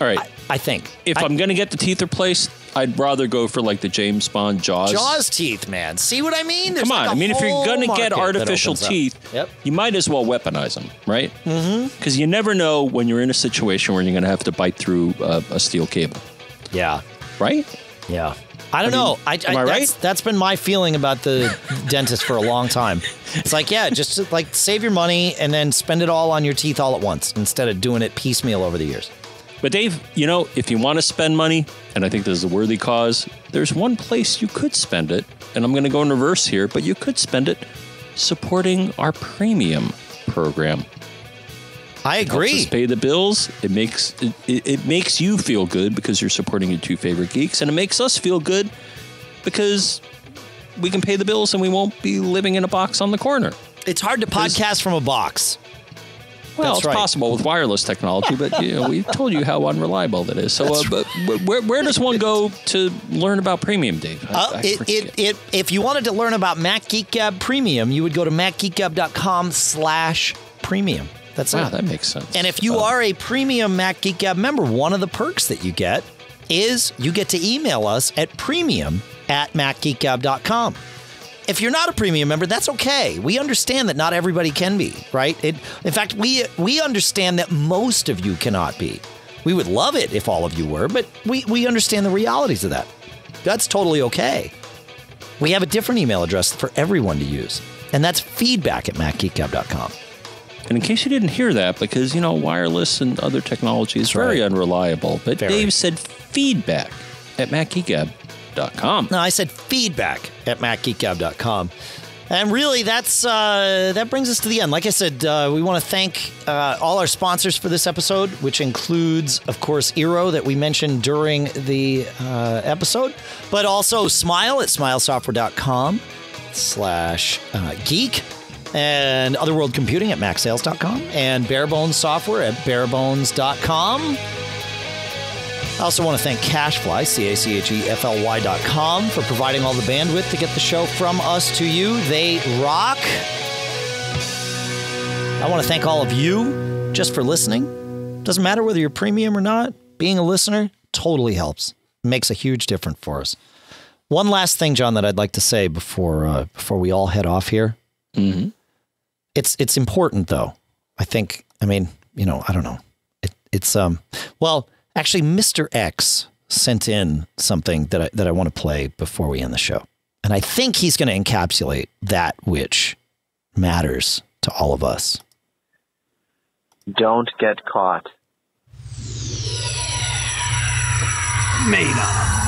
All right. I think. if I- I'm going to get the teeth replaced, I'd rather go for like the James Bond Jaws. Jaws teeth, man. See what I mean? There's Come on. like I mean, if you're going to get artificial teeth, Yep. you might as well weaponize them, right? Mm-hmm. Because you never know when you're in a situation where you're going to have to bite through uh, a steel cable, Yeah. right? Yeah. I don't I mean, know. I, am I that's, right? That's been my feeling about the *laughs* dentist for a long time. It's like, yeah, just like save your money and then spend it all on your teeth all at once instead of doing it piecemeal over the years. But Dave, you know, if you want to spend money, and I think this is a worthy cause, there's one place you could spend it, and I'm going to go in reverse here, but you could spend it supporting our premium program. I agree. pay the bills. It makes it, it, it makes you feel good because you're supporting your two favorite geeks, and it makes us feel good because we can pay the bills and we won't be living in a box on the corner. It's hard to podcast from a box. Well, That's it's right. possible with wireless technology, but you know, we told you how unreliable that is. So, uh, but where, where does one go to learn about premium, Dave? I- Uh, I it, it, it, if you wanted to learn about Mac Geek Gab Premium, you would go to macgeekgab.com slash premium. That's wow, it. that makes sense. And if you Uh, are a premium Mac Geek Gab member, one of the perks that you get is you get to email us at premium at macgeekgab.com. If you're not a premium member, that's okay. We understand that not everybody can be, right? It, in fact, we we understand that most of you cannot be. We would love it if all of you were, but we, we understand the realities of that. That's totally okay. We have a different email address for everyone to use, and that's feedback at macgeekgab.com. And in case you didn't hear that, because you know wireless and other technology is very right. unreliable, but Very. Dave said feedback at macgeekgab.com. No, I said feedback at macgeekgab.com. And really, that's uh, that brings us to the end. Like I said, uh, we want to thank uh, all our sponsors for this episode, which includes, of course, Eero that we mentioned during the uh, episode, but also Smile at smilesoftware.com slash uh, geek and Other World Computing at macsales.com and Barebones Software at barebones.com. I also want to thank CacheFly, C A C H E F L Y dot com, for providing all the bandwidth to get the show from us to you. They rock. I want to thank all of you just for listening. Doesn't matter whether you're premium or not, being a listener totally helps. makes a huge difference for us. One last thing, John, that I'd like to say before uh, before we all head off here. Mhm. It's it's important though. I think. I mean, you know, I don't know. It, it's um. Well, actually, Mister X sent in something that I, that I want to play before we end the show, and I think he's going to encapsulate that which matters to all of us. Don't get caught. Made up.